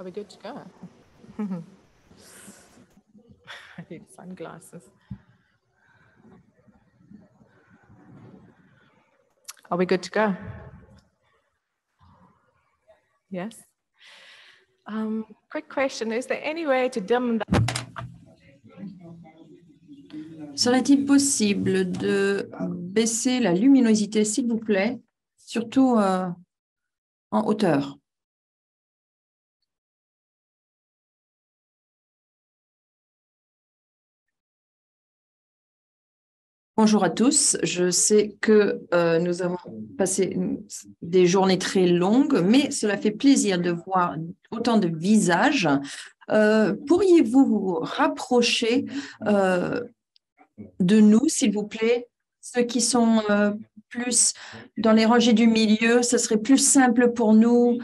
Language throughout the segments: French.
Are we good to go? I need sunglasses. Are we good to go? Yes? Um, quick question: Is there any way to dim the Serait-il possible de baisser la luminosité, s'il vous plaît, surtout euh, en hauteur Bonjour à tous. Je sais que euh, nous avons passé des journées très longues, mais cela fait plaisir de voir autant de visages. Euh, Pourriez-vous vous rapprocher euh, de nous, s'il vous plaît? Ceux qui sont plus dans les rangées du milieu, ce serait plus simple pour nous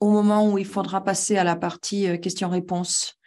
au moment où il faudra passer à la partie questions-réponses.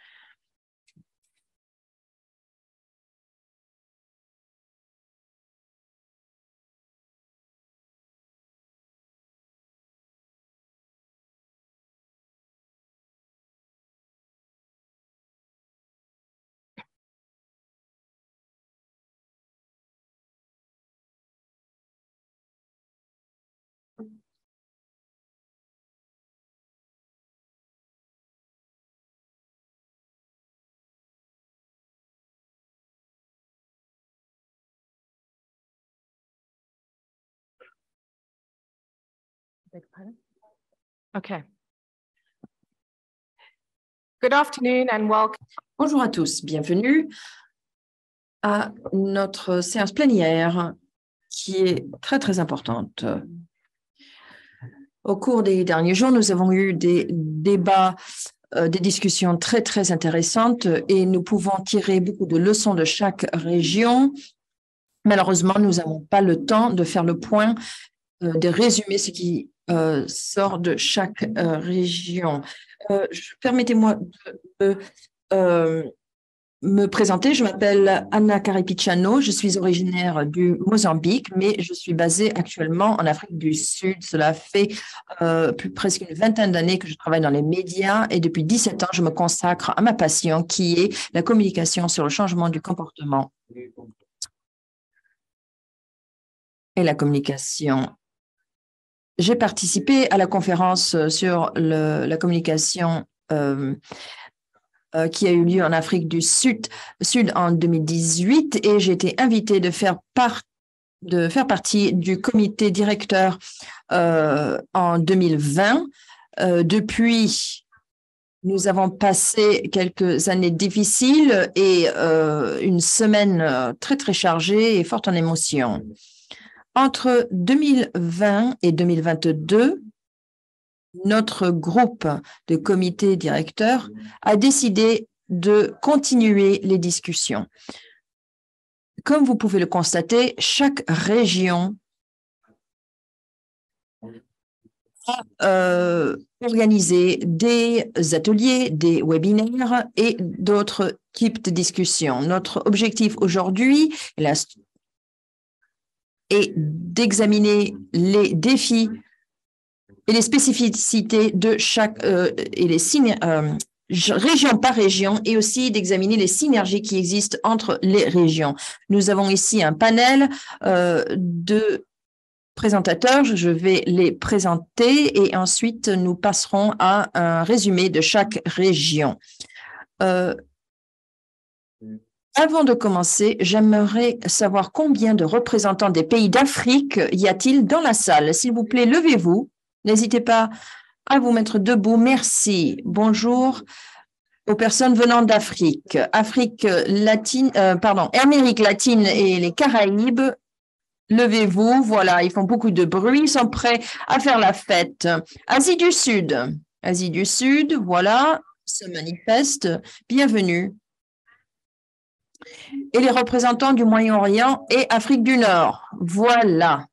Beg pardon? Okay. Good afternoon and welcome. Bonjour à tous, bienvenue à notre séance plénière qui est très très importante. Au cours des derniers jours, nous avons eu des débats, euh, des discussions très très intéressantes et nous pouvons tirer beaucoup de leçons de chaque région. Malheureusement, nous n'avons pas le temps de faire le point, de résumer ce qui euh, sort de chaque euh, région. Euh, Permettez-moi de, euh, me présenter. Je m'appelle Anna Caripicciano. Je suis originaire du Mozambique, mais je suis basée actuellement en Afrique du Sud. Cela fait euh, presque une vingtaine d'années que je travaille dans les médias et depuis 17 ans, je me consacre à ma passion qui est la communication sur le changement du comportement et la communication. J'ai participé à la conférence euh, sur la communication euh, euh, qui a eu lieu en Afrique du Sud, Sud en 2018 et j'ai été invitée de faire, partie du comité directeur en 2020. Euh, depuis, nous avons passé quelques années difficiles et une semaine très, très chargée et forte en émotions. Entre 2020 et 2022, notre groupe de comité directeur a décidé de continuer les discussions. Comme vous pouvez le constater, chaque région a euh, organisé des ateliers, des webinaires et d'autres types de discussions. Notre objectif aujourd'hui est la et d'examiner les défis et les spécificités de chaque euh, et les euh, région par région et aussi d'examiner les synergies qui existent entre les régions. Nous avons ici un panel euh, de présentateurs. Je vais les présenter et ensuite nous passerons à un résumé de chaque région. Euh, avant de commencer, j'aimerais savoir combien de représentants des pays d'Afrique y a-t-il dans la salle. S'il vous plaît, levez-vous. N'hésitez pas à vous mettre debout. Merci. Bonjour aux personnes venant d'Afrique. Afrique latine, euh, pardon, Amérique latine et les Caraïbes. Levez-vous. Voilà, ils font beaucoup de bruit. Ils sont prêts à faire la fête. Asie du Sud. Asie du Sud, voilà, se manifeste. Bienvenue et les représentants du Moyen-Orient et Afrique du Nord. Voilà.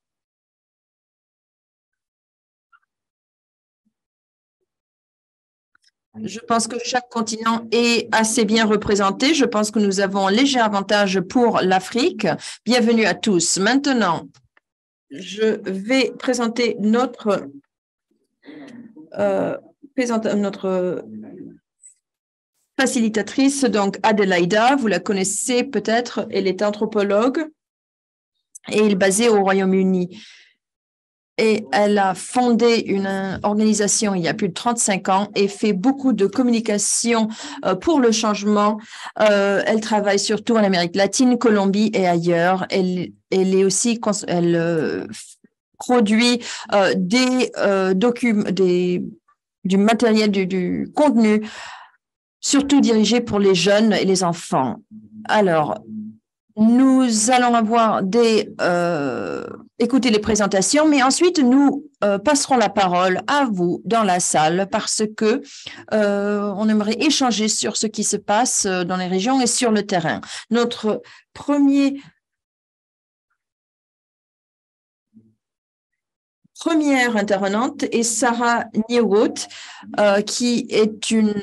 Je pense que chaque continent est assez bien représenté. Je pense que nous avons un léger avantage pour l'Afrique. Bienvenue à tous. Maintenant, je vais présenter notre euh, facilitatrice, donc Adelaida, vous la connaissez peut-être, elle est anthropologue et elle est basée au Royaume-Uni. Et elle a fondé une organisation il y a plus de 35 ans et fait beaucoup de communication euh, pour le changement. Euh, elle travaille surtout en Amérique latine, Colombie et ailleurs. Elle, elle euh, produit des documents, du matériel, du contenu surtout dirigé pour les jeunes et les enfants. Alors, nous allons avoir des euh, écouter les présentations, mais ensuite nous euh, passerons la parole à vous dans la salle parce que euh, on aimerait échanger sur ce qui se passe dans les régions et sur le terrain. Notre première intervenante est Sarah Newwood, qui est une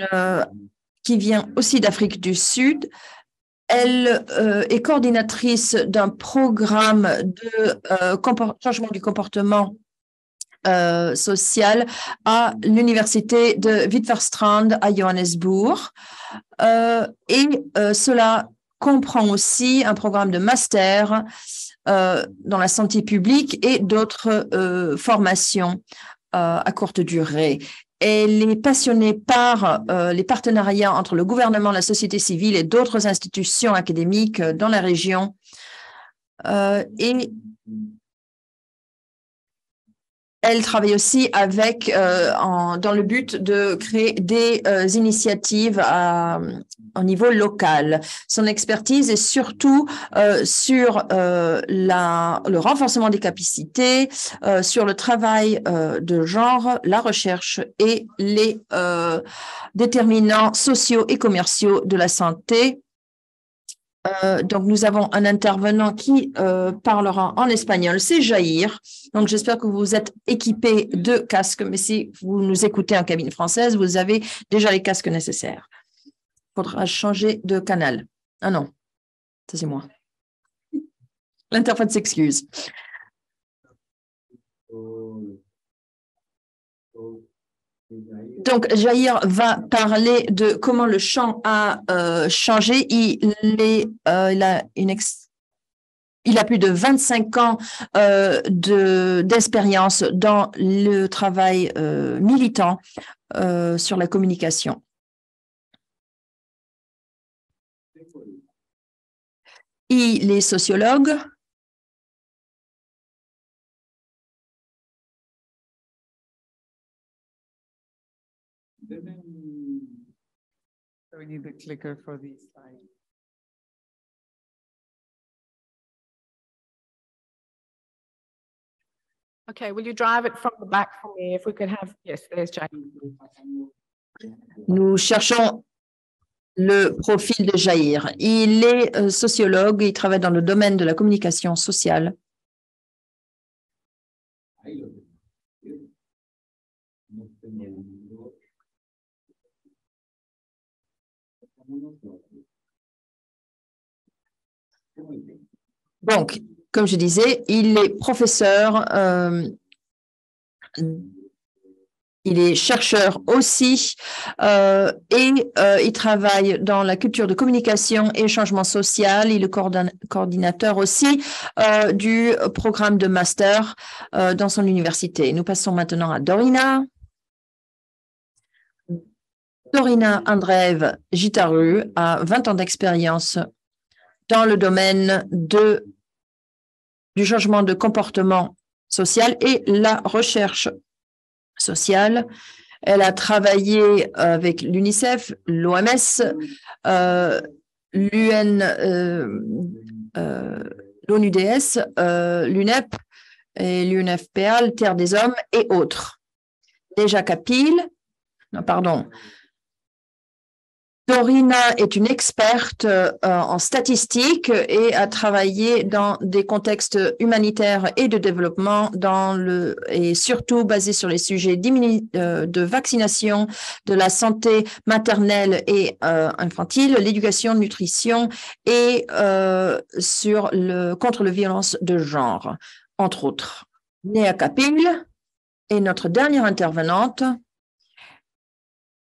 qui vient aussi d'Afrique du Sud. Elle euh, est coordinatrice d'un programme de euh, changement du comportement euh, social à l'université de Witwatersrand à Johannesburg. et cela comprend aussi un programme de master dans la santé publique et d'autres formations à courte durée. Elle est passionnée par euh, les partenariats entre le gouvernement, la société civile et d'autres institutions académiques euh, dans la région. Euh, elle travaille aussi avec, euh, en, dans le but de créer des euh, initiatives à, au niveau local. Son expertise est surtout euh, sur euh, la, le renforcement des capacités, euh, sur le travail de genre, la recherche et les déterminants sociaux et commerciaux de la santé euh, donc, nous avons un intervenant qui euh, parlera en espagnol, c'est Jair. Donc, j'espère que vous êtes équipés de casques, mais si vous nous écoutez en cabine française, vous avez déjà les casques nécessaires. Il faudra changer de canal. Ah non, c'est moi. L'interprète s'excuse. Donc, Jair va parler de comment le chant a euh, changé. Euh, il, a plus de 25 ans euh, d'expérience dans le travail militant sur la communication. Il est sociologue. So we need the clicker for these slides. Okay, will you drive it from the back for me? If we could have, yes, there's Jack. Nous cherchons le profil de Jair. Il est euh, sociologue, il travaille dans le domaine de la communication sociale. Donc, comme je disais, il est professeur, euh, il est chercheur aussi euh, et euh, il travaille dans la culture de communication et changement social. Il est coordinateur aussi du programme de master dans son université. Nous passons maintenant à Dorina. Dorina Andreev Gitaru a 20 ans d'expérience dans le domaine de, du changement de comportement social et la recherche sociale. Elle a travaillé avec l'UNICEF, l'OMS, euh, l'UN, euh, euh, l'ONUDS, l'UNEP et l'UNFPA, le Terre des Hommes et autres. Déjà Capil, non, pardon, Dorina est une experte euh, en statistique et a travaillé dans des contextes humanitaires et de développement dans le, et surtout basé sur les sujets euh, de vaccination, de la santé maternelle et euh, infantile, l'éducation, nutrition et sur le, contre la violence de genre, entre autres. Néa Kapil est notre dernière intervenante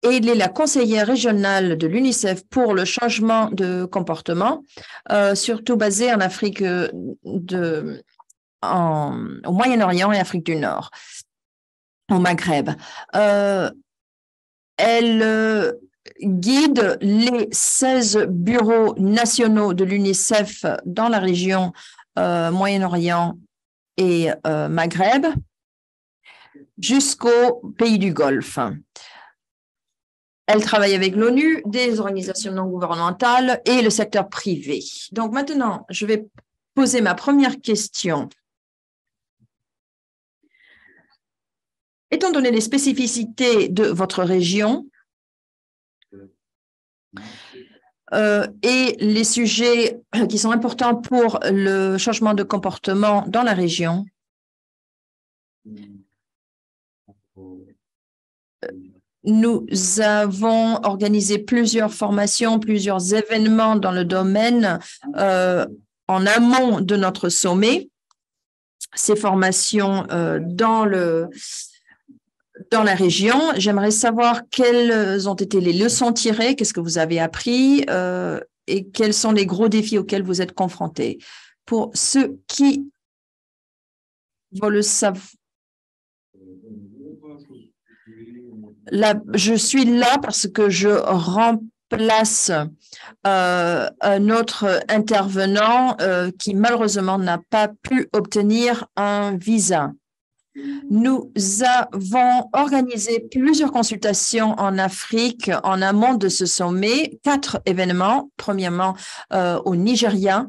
elle est la conseillère régionale de l'UNICEF pour le changement de comportement, euh, surtout basée en Afrique de, en, au Moyen-Orient et Afrique du Nord, au Maghreb. Euh, elle euh, guide les 16 bureaux nationaux de l'UNICEF dans la région Moyen-Orient et Maghreb jusqu'au pays du Golfe. Elle travaille avec l'ONU, des organisations non gouvernementales et le secteur privé. Donc maintenant, je vais poser ma première question. Étant donné les spécificités de votre région euh, et les sujets qui sont importants pour le changement de comportement dans la région, nous avons organisé plusieurs formations, plusieurs événements dans le domaine euh, en amont de notre sommet. Ces formations euh, dans le dans la région. J'aimerais savoir quelles ont été les leçons tirées, qu'est-ce que vous avez appris euh, et quels sont les gros défis auxquels vous êtes confrontés. Pour ceux qui veulent le je suis là parce que je remplace euh, un autre intervenant euh, qui malheureusement n'a pas pu obtenir un visa. Nous avons organisé plusieurs consultations en Afrique en amont de ce sommet, quatre événements. Premièrement, euh, au Nigeria,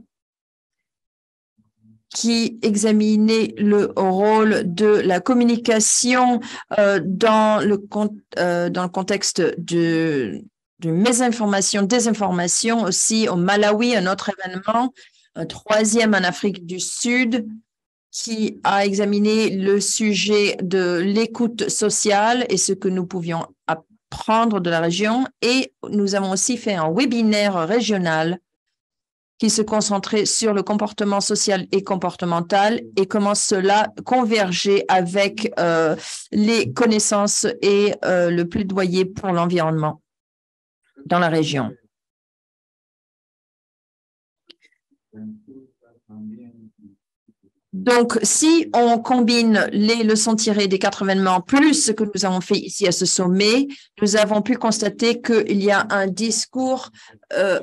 qui examinait le rôle de la communication euh, dans, le, euh, dans le contexte de, de mésinformation, désinformation aussi au Malawi, un autre événement, un troisième en Afrique du Sud, qui a examiné le sujet de l'écoute sociale et ce que nous pouvions apprendre de la région. Et nous avons aussi fait un webinaire régional qui se concentrait sur le comportement social et comportemental et comment cela convergeait avec euh, les connaissances et euh, le plaidoyer pour l'environnement dans la région. Donc, si on combine les leçons tirées des quatre événements plus ce que nous avons fait ici à ce sommet, nous avons pu constater qu'il y a un discours euh,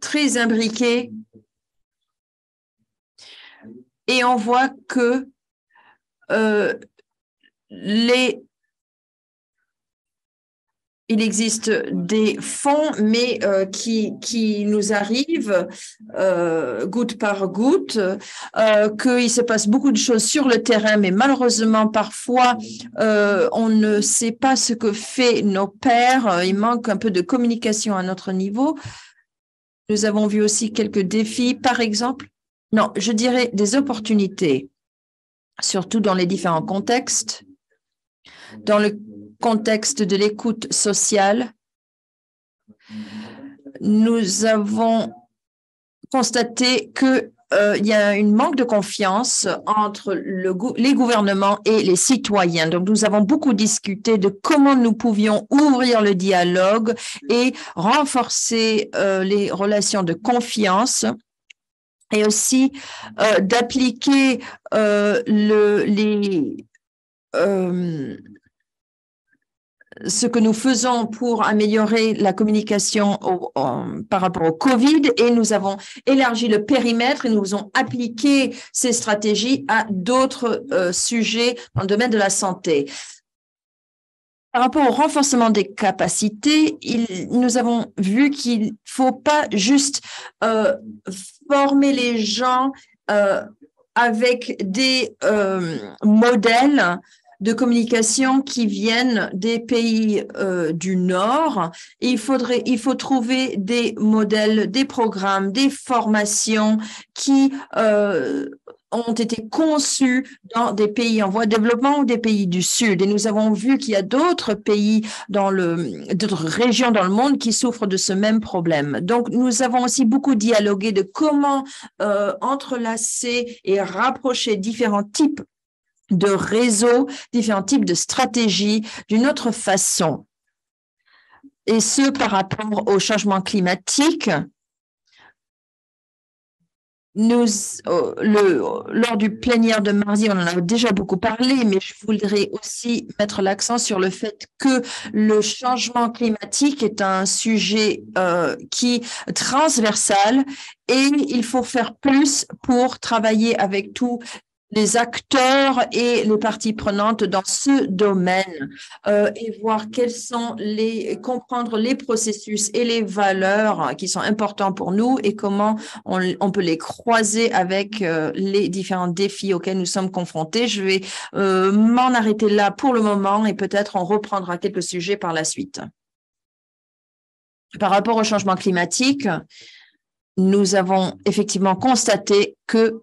très imbriqué. Et on voit que euh, les il existe des fonds, mais euh, qui, qui nous arrivent euh, goutte par goutte, qu'il se passe beaucoup de choses sur le terrain, mais malheureusement, parfois, on ne sait pas ce que fait nos pères. Il manque un peu de communication à notre niveau. Nous avons vu aussi quelques défis, par exemple, non, je dirais des opportunités, surtout dans les différents contextes. Dans le contexte de l'écoute sociale, nous avons constaté que euh, il y a une manque de confiance entre le, les gouvernements et les citoyens. Donc, nous avons beaucoup discuté de comment nous pouvions ouvrir le dialogue et renforcer euh, les relations de confiance et aussi euh, d'appliquer le, les ce que nous faisons pour améliorer la communication par rapport au Covid et nous avons élargi le périmètre et nous avons appliqué ces stratégies à d'autres euh, sujets dans le domaine de la santé. Par rapport au renforcement des capacités, nous avons vu qu'il ne faut pas juste euh, former les gens euh, avec des modèles de communication qui viennent des pays euh, du Nord. il faudrait, il faut trouver des modèles, des programmes, des formations qui euh, ont été conçus dans des pays en voie de développement ou des pays du Sud. Et nous avons vu qu'il y a d'autres pays dans le, d'autres régions dans le monde qui souffrent de ce même problème. Donc, nous avons aussi beaucoup dialogué de comment euh, entrelacer et rapprocher différents types de réseaux, différents types de stratégies d'une autre façon. et ce par rapport au changement climatique. Euh, lors du plénière de mardi, on en a déjà beaucoup parlé, mais je voudrais aussi mettre l'accent sur le fait que le changement climatique est un sujet euh, qui transversal et il faut faire plus pour travailler avec tous les acteurs et les parties prenantes dans ce domaine euh, et voir quels sont les comprendre les processus et les valeurs qui sont importants pour nous et comment on, peut les croiser avec euh, les différents défis auxquels nous sommes confrontés. Je vais euh, m'en arrêter là pour le moment et peut-être on reprendra quelques sujets par la suite. Par rapport au changement climatique, nous avons effectivement constaté que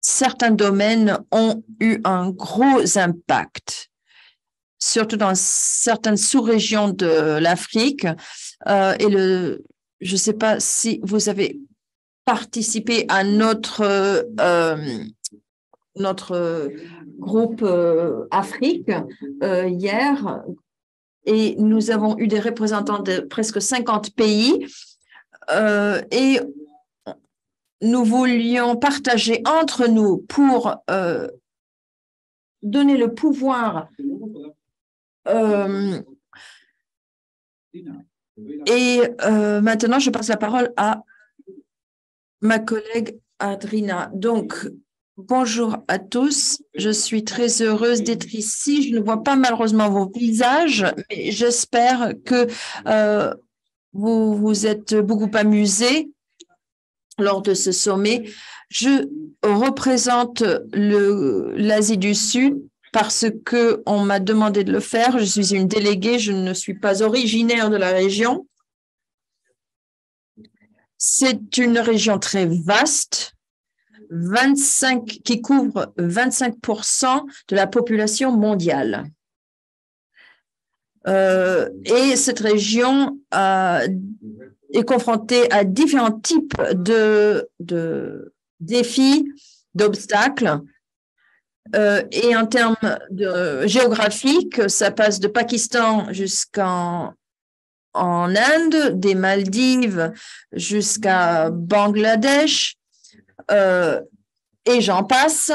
certains domaines ont eu un gros impact, surtout dans certaines sous-régions de l'Afrique. Euh, et le, je ne sais pas si vous avez participé à notre, euh, notre groupe euh, Afrique hier, et nous avons eu des représentants de presque 50 pays. et nous voulions partager entre nous pour euh, donner le pouvoir euh, et euh, maintenant, je passe la parole à ma collègue Adrina. Donc, bonjour à tous. Je suis très heureuse d'être ici. Je ne vois pas malheureusement vos visages, mais j'espère que vous vous êtes beaucoup amusés lors de ce sommet. Je représente l'Asie du Sud parce que on m'a demandé de le faire. Je suis une déléguée, je ne suis pas originaire de la région. C'est une région très vaste, 25, qui couvre 25% de la population mondiale. Euh, et cette région a est confronté à différents types de, de défis, d'obstacles. Euh, et en termes de géographiques, ça passe de Pakistan jusqu'en en Inde, des Maldives jusqu'à Bangladesh, euh, et j'en passe.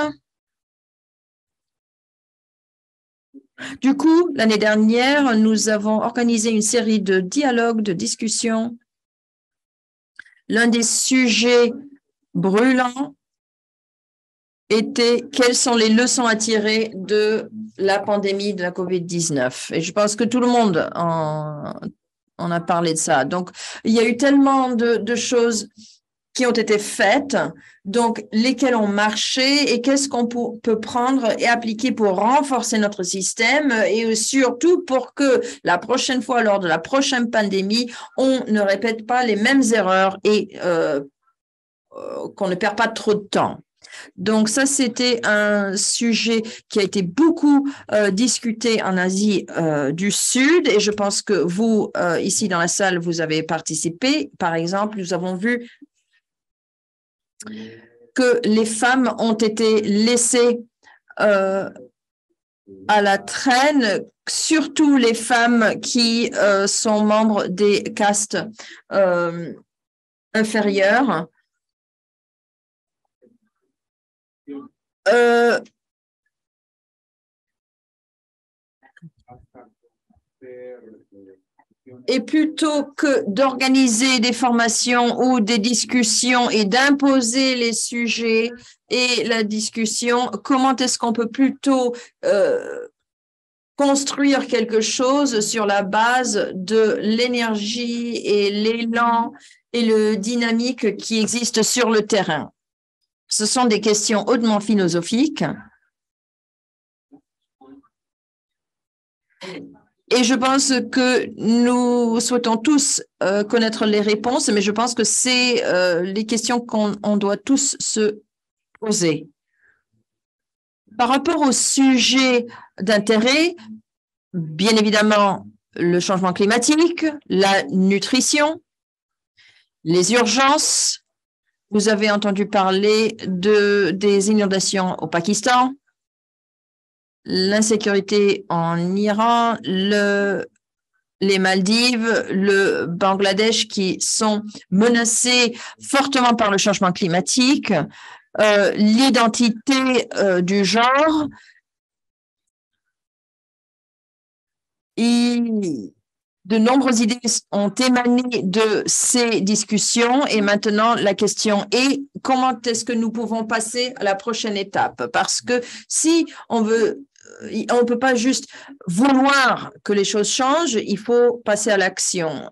Du coup, l'année dernière, nous avons organisé une série de dialogues, de discussions L'un des sujets brûlants était quelles sont les leçons à tirer de la pandémie de la COVID-19. Et je pense que tout le monde en, a parlé de ça. Donc, il y a eu tellement de, choses qui ont été faites, donc lesquelles ont marché et qu'est-ce qu'on peut prendre et appliquer pour renforcer notre système et surtout pour que la prochaine fois, lors de la prochaine pandémie, on ne répète pas les mêmes erreurs et euh, euh, qu'on ne perd pas trop de temps. Donc ça, c'était un sujet qui a été beaucoup euh, discuté en Asie du Sud et je pense que vous, ici dans la salle, vous avez participé. Par exemple, nous avons vu que les femmes ont été laissées euh, à la traîne, surtout les femmes qui euh, sont membres des castes euh, inférieures. Et plutôt que d'organiser des formations ou des discussions et d'imposer les sujets et la discussion, comment est-ce qu'on peut plutôt euh, construire quelque chose sur la base de l'énergie et l'élan et le dynamique qui existe sur le terrain? Ce sont des questions hautement philosophiques Et je pense que nous souhaitons tous euh, connaître les réponses, mais je pense que c'est euh, les questions qu'on doit tous se poser. Par rapport au sujet d'intérêt, bien évidemment, le changement climatique, la nutrition, les urgences. Vous avez entendu parler de, des inondations au Pakistan, l'insécurité en Iran, le, les Maldives, le Bangladesh qui sont menacés fortement par le changement climatique, euh, l'identité euh, du genre. De nombreuses idées ont émané de ces discussions et maintenant la question est comment est-ce que nous pouvons passer à la prochaine étape? Parce que si on veut on ne peut pas juste vouloir que les choses changent, il faut passer à l'action.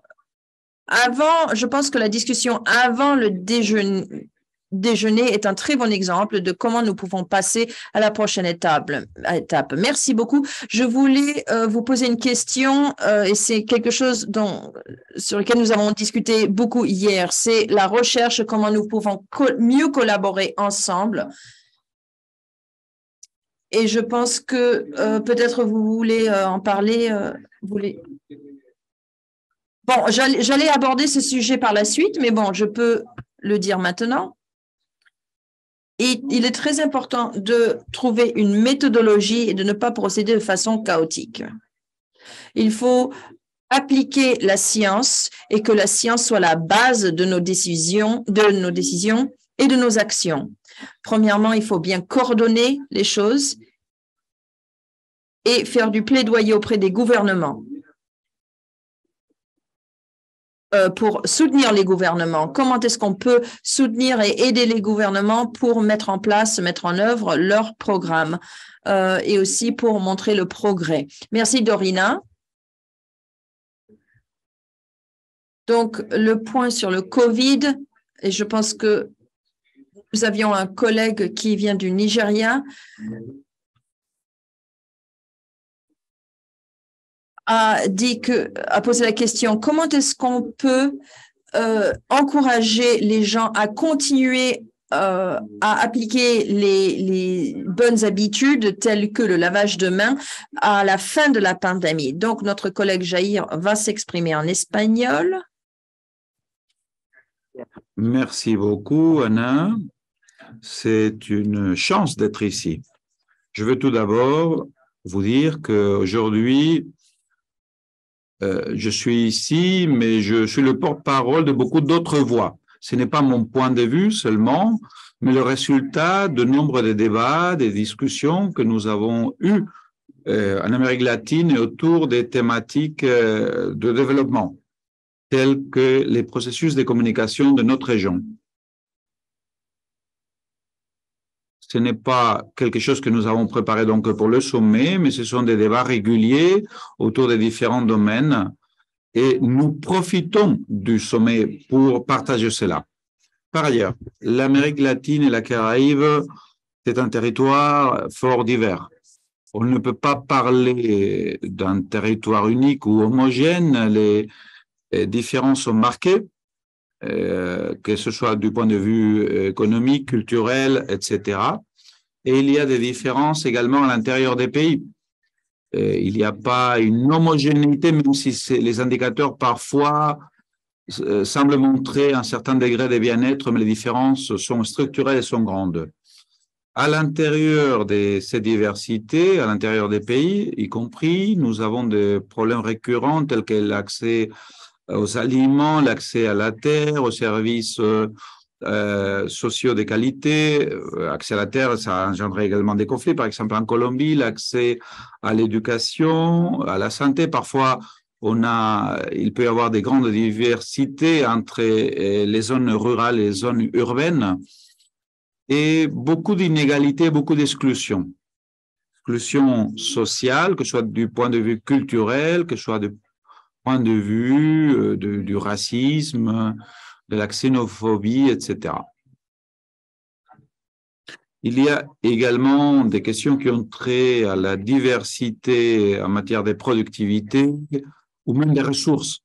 Avant, je pense que la discussion avant le déjeuner, est un très bon exemple de comment nous pouvons passer à la prochaine étape. étape. Merci beaucoup. Je voulais euh, vous poser une question euh, et c'est quelque chose dont, sur lequel nous avons discuté beaucoup hier. C'est la recherche, comment nous pouvons mieux collaborer ensemble. Et je pense que euh, peut-être vous voulez en parler. voulez... Bon, j'allais aborder ce sujet par la suite, mais bon, je peux le dire maintenant. Et il est très important de trouver une méthodologie et de ne pas procéder de façon chaotique. Il faut appliquer la science et que la science soit la base de nos décisions, de nos décisions et de nos actions. Premièrement, il faut bien coordonner les choses et faire du plaidoyer auprès des gouvernements. Euh, pour soutenir les gouvernements Comment est-ce qu'on peut soutenir et aider les gouvernements pour mettre en place, mettre en œuvre leurs programmes euh, et aussi pour montrer le progrès? Merci Dorina. Donc, le point sur le COVID, et je pense que nous avions un collègue qui vient du Nigeria a dit que, a posé la question comment est-ce qu'on peut euh, encourager les gens à continuer euh, à appliquer les, les, bonnes habitudes telles que le lavage de mains à la fin de la pandémie? Donc, notre collègue Jair va s'exprimer en espagnol. Merci beaucoup, Anna. C'est une chance d'être ici. Je veux tout d'abord vous dire qu'aujourd'hui, euh, je suis ici, mais je suis le porte-parole de beaucoup d'autres voix. Ce n'est pas mon point de vue seulement, mais le résultat de nombre de débats, des discussions que nous avons eues euh, en Amérique latine et autour des thématiques euh, de développement, telles que les processus de communication de notre région. Ce n'est pas quelque chose que nous avons préparé donc pour le sommet, mais ce sont des débats réguliers autour des différents domaines et nous profitons du sommet pour partager cela. Par ailleurs, l'Amérique latine et la Caraïbe, c'est un territoire fort divers. On ne peut pas parler d'un territoire unique ou homogène. Les, différences sont marquées, euh, que ce soit du point de vue économique, culturel, etc. Et il y a des différences également à l'intérieur des pays. Euh, il n'y a pas une homogénéité, même si les indicateurs parfois euh, semblent montrer un certain degré de bien-être, mais les différences sont structurelles et sont grandes. À l'intérieur de ces diversités, à l'intérieur des pays, y compris, nous avons des problèmes récurrents tels que l'accès aux aliments, l'accès à la terre, aux services euh, euh, sociaux de qualité, euh, accès à la terre, ça a également des conflits. Par exemple, en Colombie, l'accès à l'éducation, à la santé, parfois, on a, il peut y avoir des grandes diversités entre euh, les zones rurales et les zones urbaines et beaucoup d'inégalités, beaucoup d'exclusion. Exclusion sociale, que ce soit du point de vue culturel, que ce soit du point de vue du racisme, de la xénophobie, etc. Il y a également des questions qui ont trait à la diversité en matière de productivité ou même des ressources.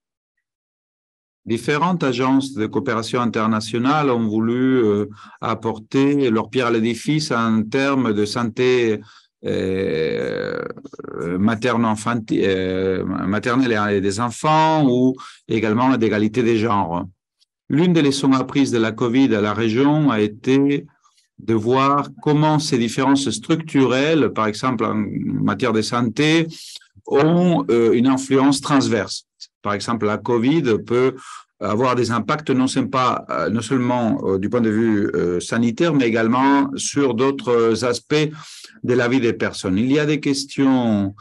Différentes agences de coopération internationale ont voulu euh, apporter leur pierre à l'édifice en termes de santé euh, maternelle, euh, maternelle et des enfants ou également d'égalité des genres. L'une des leçons apprises de la COVID à la région a été de voir comment ces différences structurelles, par exemple en matière de santé, ont euh, une influence transverse. Par exemple, la COVID peut avoir des impacts non, seulement, non seulement du point de vue sanitaire, mais également sur d'autres aspects de la vie des personnes. Il y a des questions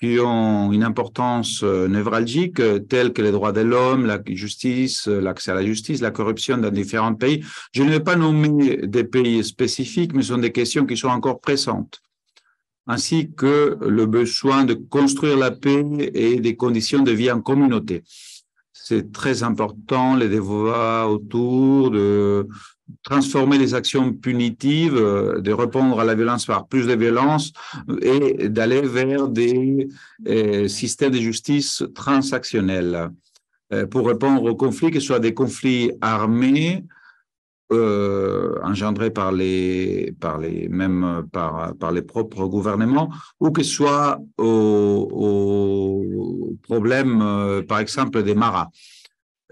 qui ont une importance névralgique, telles que les droits de l'homme, la justice, l'accès à la justice, la corruption dans différents pays. Je ne vais pas nommer des pays spécifiques, mais ce sont des questions qui sont encore pressantes ainsi que le besoin de construire la paix et des conditions de vie en communauté. C'est très important, les débats autour de transformer les actions punitives, de répondre à la violence par plus de violence et d'aller vers des euh, systèmes de justice transactionnels. Euh, pour répondre aux conflits, que ce soit des conflits armés, euh, engendrés par les, par les, même par, par les propres gouvernements, ou que ce soit au, problème, euh, par exemple, des maras.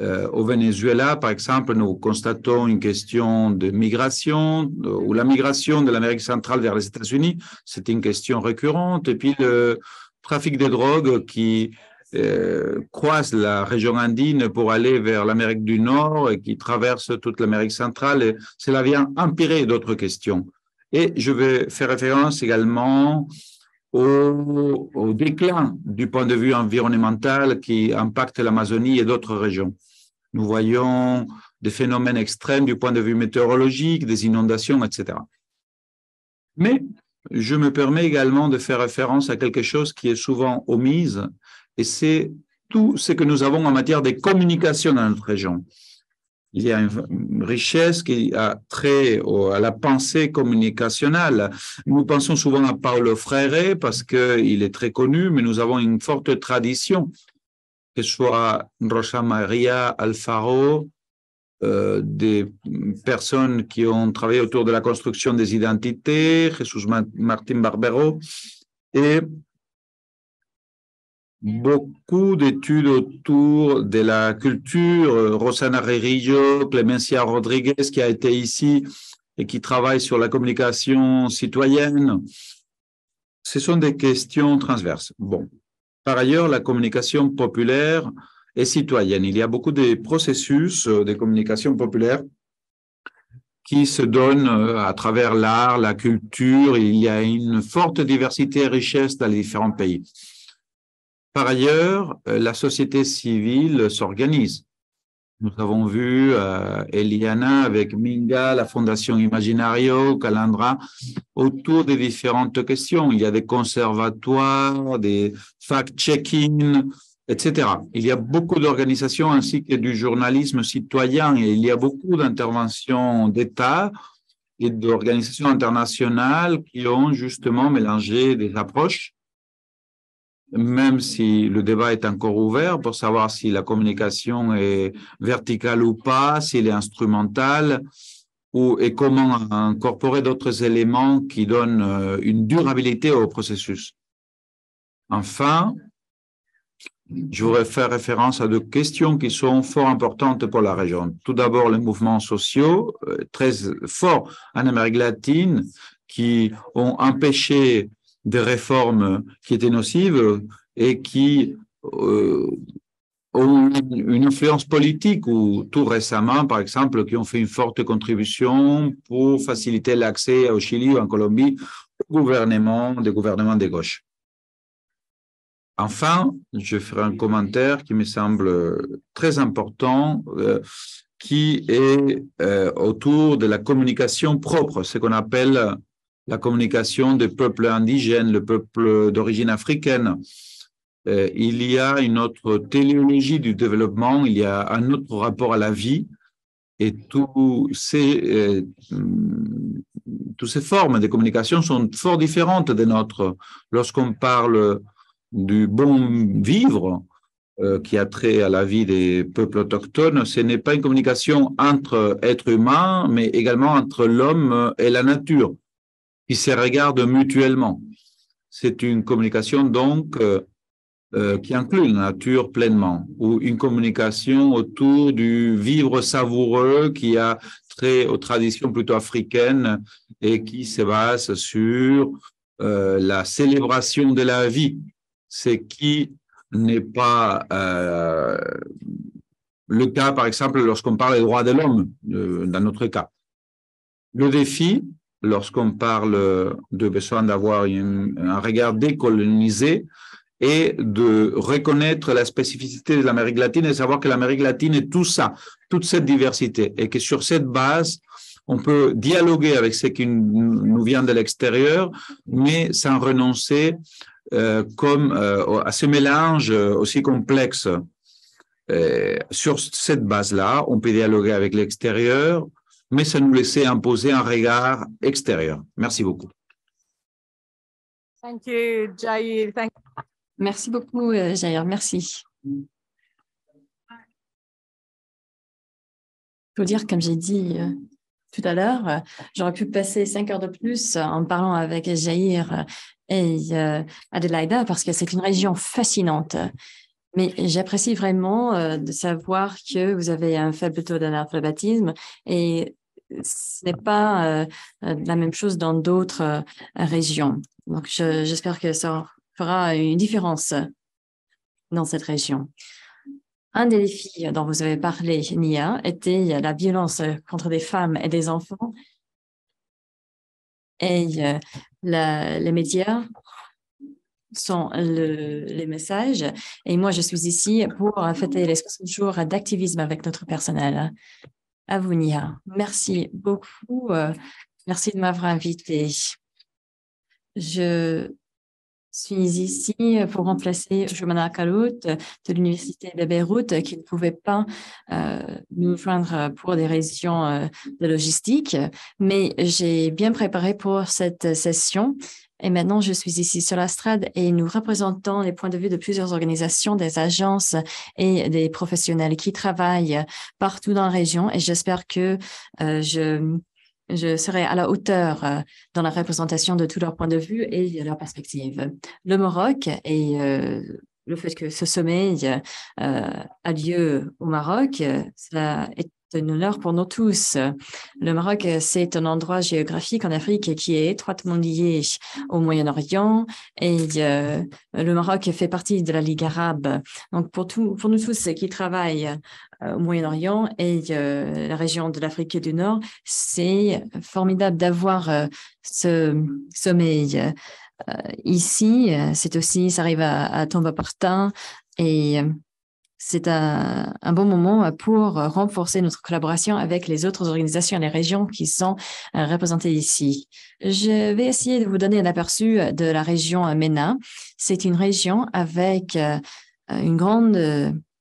Euh, au Venezuela, par exemple, nous constatons une question de migration, ou la migration de l'Amérique centrale vers les États-Unis, c'est une question récurrente, et puis le trafic de drogue qui euh, croise la région andine pour aller vers l'Amérique du Nord et qui traverse toute l'Amérique centrale. Et cela vient empirer d'autres questions. Et je vais faire référence également au, au, déclin du point de vue environnemental qui impacte l'Amazonie et d'autres régions. Nous voyons des phénomènes extrêmes du point de vue météorologique, des inondations, etc. Mais je me permets également de faire référence à quelque chose qui est souvent omise, et c'est tout ce que nous avons en matière de communication dans notre région. Il y a une richesse qui a trait à la pensée communicationnelle. Nous pensons souvent à Paulo Freire parce qu'il est très connu, mais nous avons une forte tradition, que ce soit Rosa Maria Alfaro, euh, des personnes qui ont travaillé autour de la construction des identités, Jesus Martin Barbero, et beaucoup d'études autour de la culture. Rosana Rerillo, Clemencia Rodriguez, qui a été ici et qui travaille sur la communication citoyenne. Ce sont des questions transverses. Bon. Par ailleurs, la communication populaire et citoyenne. Il y a beaucoup de processus de communication populaire qui se donnent à travers l'art, la culture. Il y a une forte diversité et richesse dans les différents pays. Par ailleurs, euh, la société civile s'organise. Nous avons vu euh, Eliana avec Minga, la Fondation Imaginario, Calandra, autour des différentes questions. Il y a des conservatoires, des fact-checking, etc. Il y a beaucoup d'organisations ainsi que du journalisme citoyen et il y a beaucoup d'interventions d'État et d'organisations internationales qui ont justement mélangé des approches même si le débat est encore ouvert pour savoir si la communication est verticale ou pas, s'il est instrumental, ou, et comment incorporer d'autres éléments qui donnent euh, une durabilité au processus. Enfin, je voudrais faire référence à deux questions qui sont fort importantes pour la région. Tout d'abord, les mouvements sociaux, euh, très forts en Amérique latine, qui ont empêché des réformes qui étaient nocives et qui euh, ont une influence politique ou tout récemment, par exemple, qui ont fait une forte contribution pour faciliter l'accès au Chili ou en Colombie au gouvernement, des gouvernements de gauche. Enfin, je ferai un commentaire qui me semble très important, euh, qui est euh, autour de la communication propre, ce qu'on appelle la communication des peuples indigènes, le peuple d'origine africaine. Euh, il y a une autre téléologie du développement, il y a un autre rapport à la vie, et tous ces, euh, toutes ces formes de communication sont fort différentes des nôtres. Lorsqu'on parle du bon vivre, euh, qui a trait à la vie des peuples autochtones, ce n'est pas une communication entre êtres humains, mais également entre l'homme et la nature qui se regardent mutuellement. C'est une communication donc euh, euh, qui inclut la nature pleinement, ou une communication autour du vivre savoureux qui a trait aux traditions plutôt africaines et qui se base sur euh, la célébration de la vie, ce qui n'est pas le cas, par exemple, lorsqu'on parle des droits de l'homme, dans notre cas. Le défi, lorsqu'on parle de besoin d'avoir un regard décolonisé, est de reconnaître la spécificité de l'Amérique latine et savoir que l'Amérique latine est tout ça, toute cette diversité, et que sur cette base, on peut dialoguer avec ce qui nous vient de l'extérieur, mais sans renoncer euh, comme euh, à ce mélange aussi complexe. Euh, sur cette base-là, on peut dialoguer avec l'extérieur, mais ça nous laisser imposer un regard extérieur. Merci beaucoup. Thank you, Jair. Thank Merci beaucoup, euh, Jair. Merci. Il faut dire, comme j'ai dit euh, tout à l'heure, euh, j'aurais pu passer cinq heures de plus en parlant avec Jair et Adelaida parce que c'est une région fascinante. Mais j'apprécie vraiment de savoir que vous avez un faible taux d'analphabétisme et ce n'est pas la même chose dans d'autres régions. Donc, j'espère que ça fera une différence dans cette région. Un des défis dont vous avez parlé, Nia, était la violence contre des femmes et des enfants. Et euh, les médias sont les messages. Et moi, je suis ici pour fêter les 60 jours d'activisme avec notre personnel. À vous, Nia. Merci beaucoup. Euh, merci de m'avoir invité. Je suis ici pour remplacer Jumana Kalout de l'Université de Beyrouth qui ne pouvait pas euh, nous joindre pour des raisons euh, de logistique, mais j'ai bien préparé pour cette session. Et maintenant, je suis ici sur la strade et nous représentons les points de vue de plusieurs organisations, des agences et des professionnels qui travaillent partout dans la région. Et j'espère que euh, je serai à la hauteur euh, dans la représentation de tous leurs points de vue et leurs perspectives. Le Maroc et euh, le fait que ce sommet a lieu au Maroc, cela est un honneur pour nous tous. Le Maroc, c'est un endroit géographique en Afrique qui est étroitement lié au Moyen-Orient et le Maroc fait partie de la Ligue arabe. Donc, pour, tout, pour nous tous qui travaillent au Moyen-Orient et euh, la région de l'Afrique du Nord. C'est formidable d'avoir euh, ce sommeil euh, ici. C'est aussi, ça arrive à, à Tombapartin et c'est un, bon moment pour renforcer notre collaboration avec les autres organisations et les régions qui sont représentées ici. Je vais essayer de vous donner un aperçu de la région MENA. C'est une région avec une grande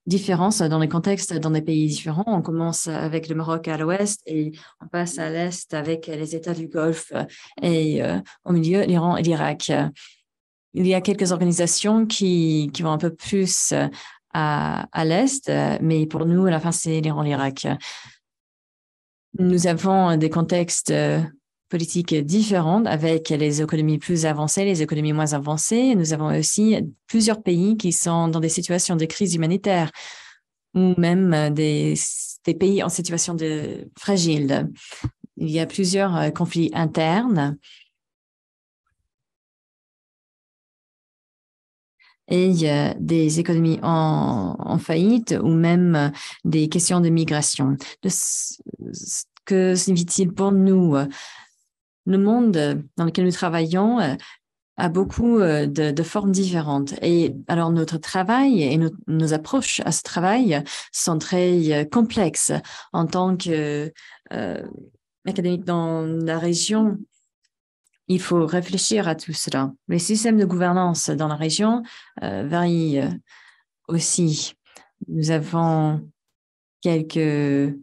différences dans les contextes dans des pays différents. On commence avec le Maroc à l'ouest et on passe à l'est avec les États du Golfe et euh, au milieu l'Iran et l'Irak. Il y a quelques organisations qui vont un peu plus à, l'est, mais pour nous, à la fin, c'est l'Iran et l'Irak. Nous avons des contextes politiques différentes avec les économies plus avancées, les économies moins avancées. Nous avons aussi plusieurs pays qui sont dans des situations de crise humanitaire ou même des, des pays en situation de fragile. Il y a plusieurs euh, conflits internes. Et a des économies en, en, faillite ou même des questions de migration. Que signifie-t-il pour nous le monde dans lequel nous travaillons euh, a beaucoup euh, de, formes différentes. Et alors notre travail et nos, approches à ce travail sont très euh, complexes en tant que académique dans la région. Il faut réfléchir à tout cela. Les systèmes de gouvernance dans la région varient aussi. Nous avons quelques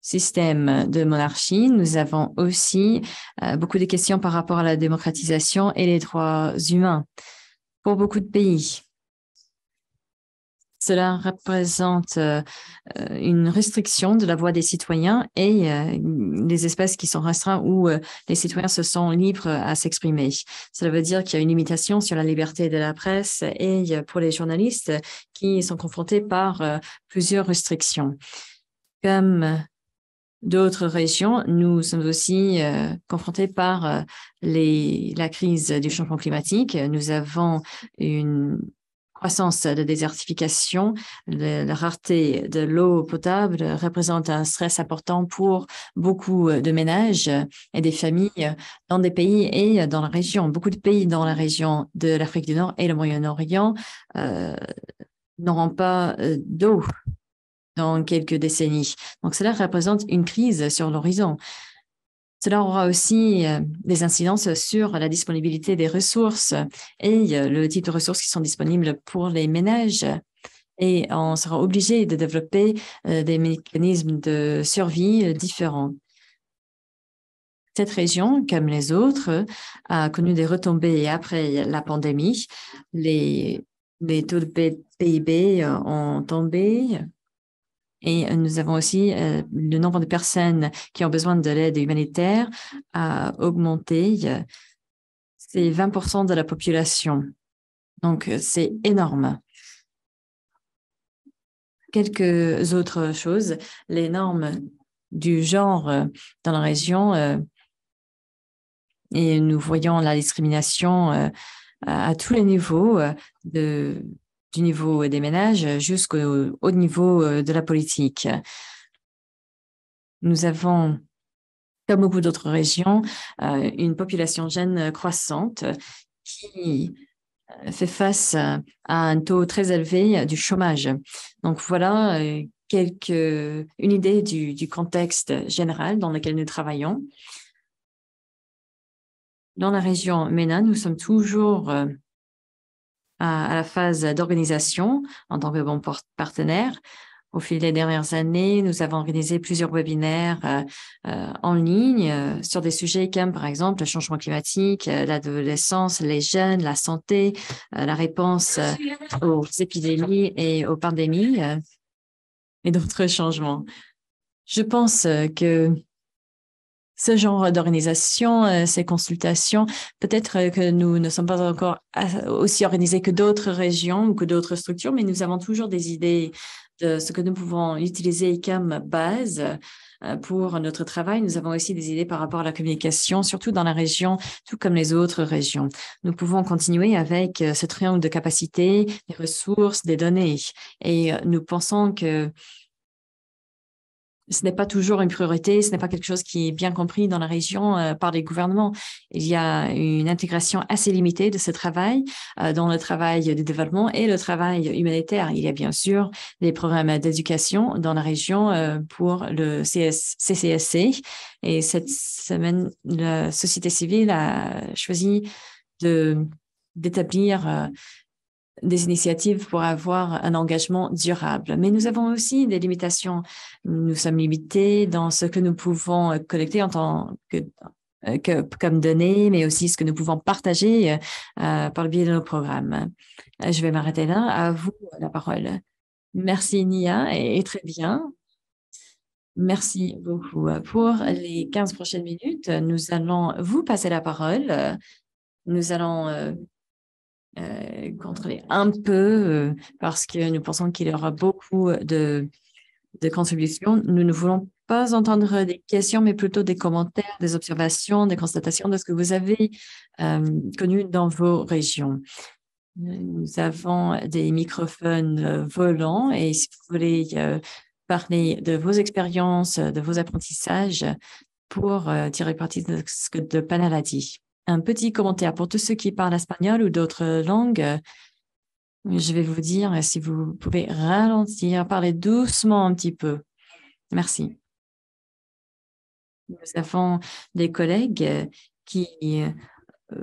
système de monarchie. Nous avons aussi euh, beaucoup de questions par rapport à la démocratisation et les droits humains pour beaucoup de pays. Cela représente euh, une restriction de la voix des citoyens et euh, des espaces qui sont restreints où les citoyens se sont libres à s'exprimer. Cela veut dire qu'il y a une limitation sur la liberté de la presse et pour les journalistes qui sont confrontés par plusieurs restrictions. Comme d'autres régions, nous sommes aussi euh, confrontés par euh, les, la crise du changement climatique. Nous avons une croissance de désertification, la rareté de l'eau potable représente un stress important pour beaucoup de ménages et des familles dans des pays et dans la région. Beaucoup de pays dans la région de l'Afrique du Nord et le Moyen-Orient euh, n'auront pas euh, d'eau dans quelques décennies. Donc, cela représente une crise sur l'horizon. Cela aura aussi euh, des incidences sur la disponibilité des ressources et euh, le type de ressources qui sont disponibles pour les ménages. Et on sera obligé de développer euh, des mécanismes de survie différents. Cette région, comme les autres, a connu des retombées après la pandémie. Les, les taux de PIB ont tombé et nous avons aussi euh, le nombre de personnes qui ont besoin de l'aide humanitaire a augmenté. C'est 20% de la population. Donc, c'est énorme. Quelques autres choses. Les normes du genre euh, dans la région euh, et nous voyons la discrimination à tous les niveaux de du niveau des ménages jusqu'au niveau euh, de la politique. Nous avons, comme beaucoup d'autres régions, euh, une population jeune croissante qui euh, fait face à un taux très élevé du chômage. Donc voilà quelques, une idée du, du contexte général dans lequel nous travaillons. Dans la région MENA, nous sommes toujours à, la phase d'organisation en tant que bon partenaire. Au fil des dernières années, nous avons organisé plusieurs webinaires euh, euh, en ligne euh, sur des sujets comme, par exemple, le changement climatique, l'adolescence, les jeunes, la santé, la réponse aux épidémies et aux pandémies et d'autres changements. Je pense que ce genre d'organisation, euh, ces consultations. Peut-être euh, que nous ne sommes pas encore aussi organisés que d'autres régions ou que d'autres structures, mais nous avons toujours des idées de ce que nous pouvons utiliser comme base euh, pour notre travail. Nous avons aussi des idées par rapport à la communication, surtout dans la région, tout comme les autres régions. Nous pouvons continuer avec ce triangle de capacité, des ressources, des données. Et nous pensons que ce n'est pas toujours une priorité, ce n'est pas quelque chose qui est bien compris dans la région euh, par les gouvernements. Il y a une intégration assez limitée de ce travail euh, dans le travail de développement et le travail humanitaire. Il y a bien sûr des programmes d'éducation dans la région euh, pour le CS, CCSC. Et cette semaine, la société civile a choisi d'établir des initiatives pour avoir un engagement durable. Mais nous avons aussi des limitations. Nous sommes limités dans ce que nous pouvons collecter en tant que, euh, que comme données, mais aussi ce que nous pouvons partager euh, par le biais de nos programmes. Euh, je vais m'arrêter là. À vous la parole. Merci Nia et, très bien. Merci beaucoup. Pour les 15 prochaines minutes, nous allons vous passer la parole. Nous allons euh, contrôler un peu euh, parce que nous pensons qu'il y aura beaucoup de, contributions. Nous ne voulons pas entendre des questions, mais plutôt des commentaires, des observations, des constatations de ce que vous avez euh, connu dans vos régions. Nous avons des microphones volants et si vous voulez parler de vos expériences, de vos apprentissages pour tirer parti de ce que de Panel a dit un petit commentaire pour tous ceux qui parlent espagnol ou d'autres langues. Je vais vous dire si vous pouvez ralentir, parler doucement un petit peu. Merci. Nous avons des collègues qui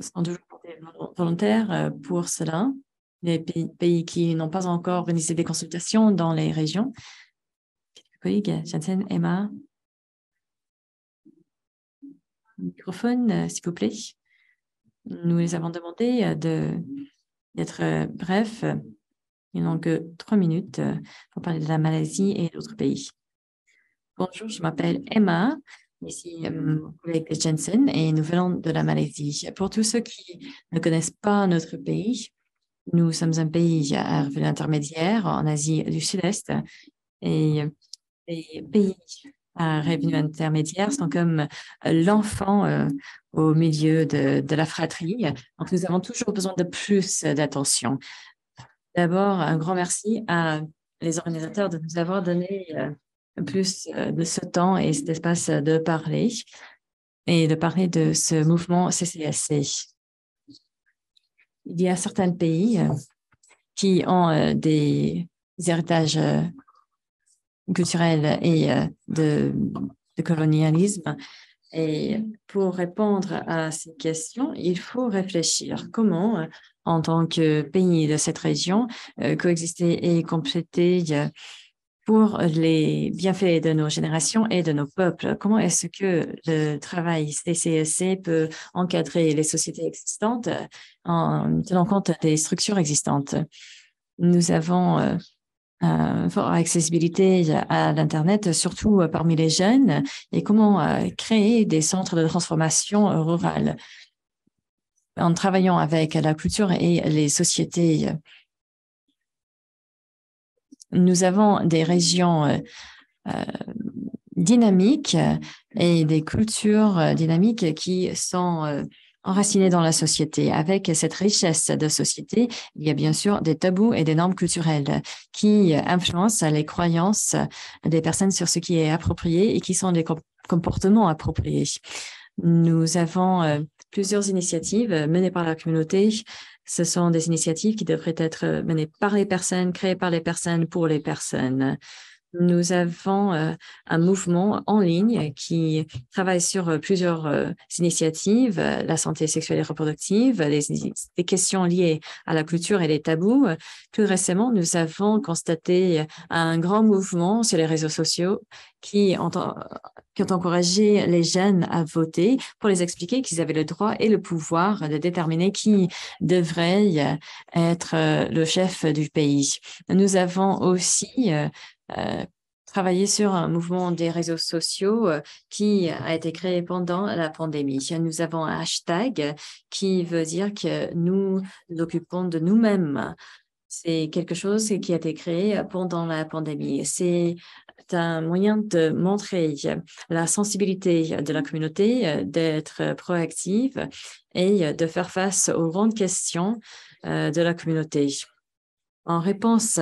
sont toujours volontaires pour cela. Les pays qui n'ont pas encore organisé des consultations dans les régions. Collègues, Jensen, Emma. Microphone, s'il vous plaît. Nous les avons demandé euh, d'être euh, brefs. Ils n'ont que trois minutes euh, pour parler de la Malaisie et d'autres pays. Bonjour, je m'appelle Emma. Ici, mon collègue Jensen et nous venons de la Malaisie. Pour tous ceux qui ne connaissent pas notre pays, nous sommes un pays à revenu intermédiaire en Asie du Sud-Est et les pays à revenu intermédiaire sont comme l'enfant au milieu de, la fratrie. Donc, nous avons toujours besoin de plus d'attention. D'abord, un grand merci à les organisateurs de nous avoir donné euh, plus euh, de ce temps et cet espace de parler et de parler de ce mouvement CCSC. Il y a certains pays euh, qui ont euh, des héritages culturels et euh, de, colonialisme. Et pour répondre à ces questions, il faut réfléchir comment, euh, en tant que pays de cette région, euh, coexister et compléter pour les bienfaits de nos générations et de nos peuples? Comment est-ce que le travail CCSC peut encadrer les sociétés existantes en tenant compte des structures existantes? Nous avons euh, accessibilité à l'Internet, surtout euh, parmi les jeunes, et comment euh, créer des centres de transformation euh, rurale en travaillant avec la culture et les sociétés. Nous avons des régions euh, euh, dynamiques et des cultures euh, dynamiques qui sont enracinées dans la société. Avec cette richesse de société, il y a bien sûr des tabous et des normes culturelles qui influencent les croyances des personnes sur ce qui est approprié et qui sont des com- comportements appropriés. Nous avons euh, plusieurs initiatives menées par la communauté. Ce sont des initiatives qui devraient être menées par les personnes, créées par les personnes, pour les personnes. Nous avons euh, un mouvement en ligne qui travaille sur euh, plusieurs euh, initiatives, la santé sexuelle et reproductive, les, questions liées à la culture et les tabous. Plus récemment, nous avons constaté un grand mouvement sur les réseaux sociaux qui ont, encouragé les jeunes à voter pour les expliquer qu'ils avaient le droit et le pouvoir de déterminer qui devrait être le chef du pays. Nous avons aussi euh, travaillé sur un mouvement des réseaux sociaux euh, qui a été créé pendant la pandémie. Nous avons un hashtag qui veut dire que nous nous occupons de nous-mêmes. C'est quelque chose qui a été créé pendant la pandémie. C'est un moyen de montrer la sensibilité de la communauté, d'être proactive et de faire face aux grandes questions euh, de la communauté. En réponse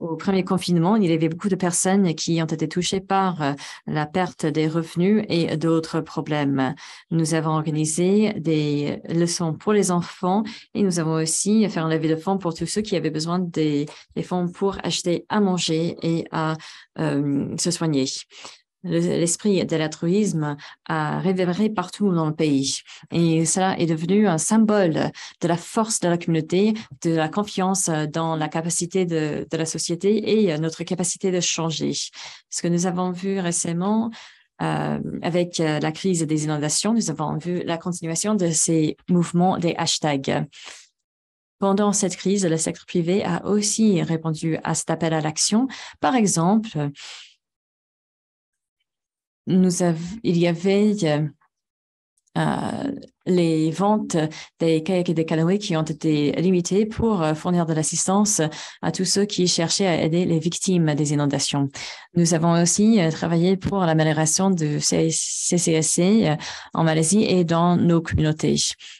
au premier confinement, il y avait beaucoup de personnes qui ont été touchées par euh, la perte des revenus et d'autres problèmes. Nous avons organisé des leçons pour les enfants et nous avons aussi fait un levée de fonds pour tous ceux qui avaient besoin des, fonds pour acheter à manger et à euh, se soigner. Le- L'esprit de l'altruisme a réverbéré partout dans le pays et cela est devenu un symbole de la force de la communauté, de la confiance dans la capacité de, de la société et euh, notre capacité de changer. Ce que nous avons vu récemment euh, avec euh, la crise des inondations, nous avons vu la continuation de ces mouvements des hashtags. Pendant cette crise, le secteur privé a aussi répondu à cet appel à l'action. Par exemple, nous il y avait euh, euh, les ventes des kayaks et des canoës qui ont été limitées pour euh, fournir de l'assistance à tous ceux qui cherchaient à aider les victimes des inondations. Nous avons aussi euh, travaillé pour l'amélioration du CCSC euh, en Malaisie et dans nos communautés.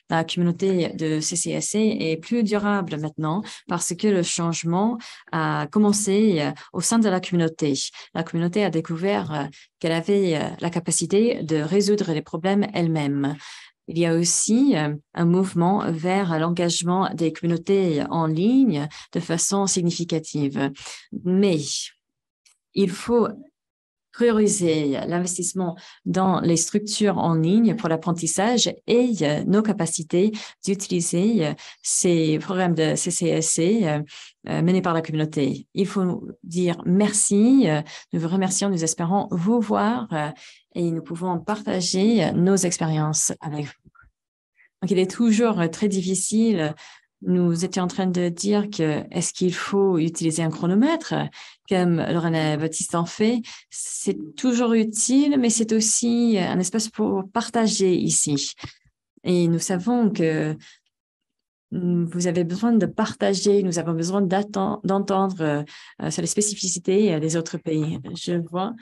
La communauté de CCSC est plus durable maintenant parce que le changement a commencé au sein de la communauté. La communauté a découvert qu'elle avait la capacité de résoudre les problèmes elle-même. Il y a aussi euh, un mouvement vers l'engagement des communautés en ligne de façon significative. Mais il faut prioriser l'investissement dans les structures en ligne pour l'apprentissage et euh, nos capacités d'utiliser euh, ces programmes de CCSC euh, euh, menés par la communauté. Il faut dire merci. euh, Nous vous remercions. Nous espérons vous voir euh, et nous pouvons partager nos expériences avec vous. Donc, il est toujours euh, très difficile. Nous étions en train de dire que est-ce qu'il faut utiliser un chronomètre? Comme Lorena Baptiste en fait? C'est toujours utile, mais c'est aussi un espace pour partager ici. Et nous savons que vous avez besoin de partager, nous avons besoin d'entendre euh, sur les spécificités euh, des autres pays. Je vois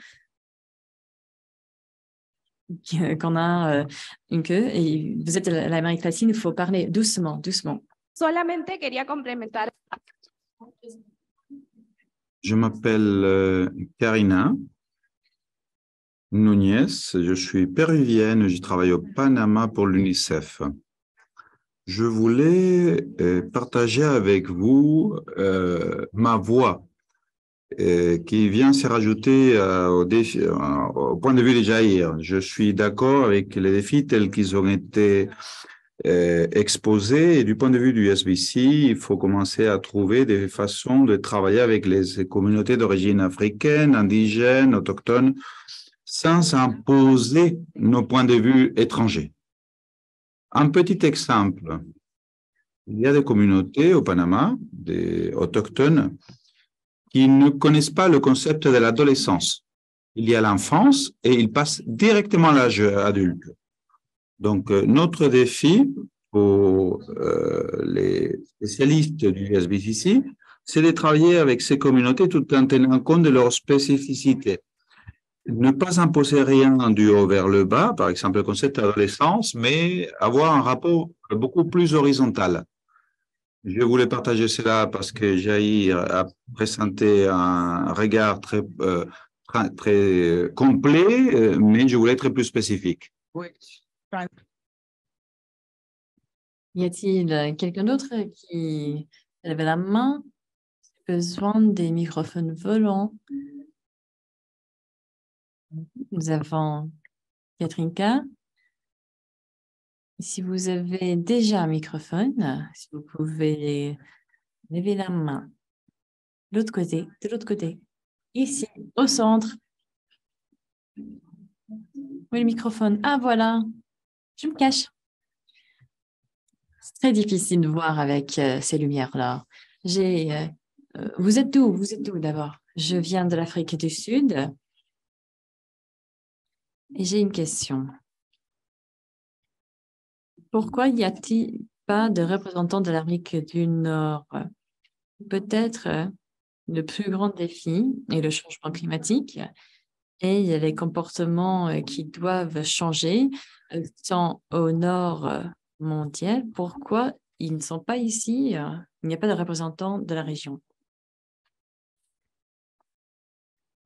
qu'on a euh, une queue et vous êtes l'Amérique latine, il faut parler doucement, doucement. Solamente quería complementar Je m'appelle euh, Karina Núñez, je suis péruvienne, je travaille au Panama pour l'UNICEF. Je voulais euh, partager avec vous euh, ma voix qui vient se rajouter au, au point de vue de Jair. Je suis d'accord avec les défis tels qu'ils ont été euh, exposés et du point de vue du SBC, il faut commencer à trouver des façons de travailler avec les communautés d'origine africaine, indigène, autochtone, sans imposer nos points de vue étrangers. Un petit exemple. Il y a des communautés au Panama, des autochtones, qui ne connaissent pas le concept de l'adolescence. Il y a l'enfance et ils passent directement à l'âge adulte. Donc, euh, notre défi pour euh, les spécialistes du SBCC, c'est de travailler avec ces communautés tout en tenant compte de leurs spécificités. Ne pas imposer rien du haut vers le bas, par exemple le concept d'adolescence, mais avoir un rapport beaucoup plus horizontal. Je voulais partager cela parce que Jair a présenté un regard très, euh, très, complet, mais je voulais être plus spécifique. Which, Y a-t-il euh, quelqu'un d'autre qui lève la main? Besoin des microphones volants. Nous avons Catherine. Si vous avez déjà un microphone, si vous pouvez lever la main. De l'autre côté, de l'autre côté. Ici, au centre. Oui, le microphone. Ah, voilà. Je me cache. C'est très difficile de voir avec euh, ces lumières-là. Euh, euh, vous êtes d'où? Vous êtes d'où d'abord? Je viens de l'Afrique du Sud. Et j'ai une question. Pourquoi n'y a-t-il pas de représentants de l'Amérique du Nord? Peut-être le plus grand défi est le changement climatique et il y a les comportements euh, qui doivent changer euh, tant au nord euh, mondial. Pourquoi ils ne sont pas ici? euh, Il n'y a pas de représentants de la région?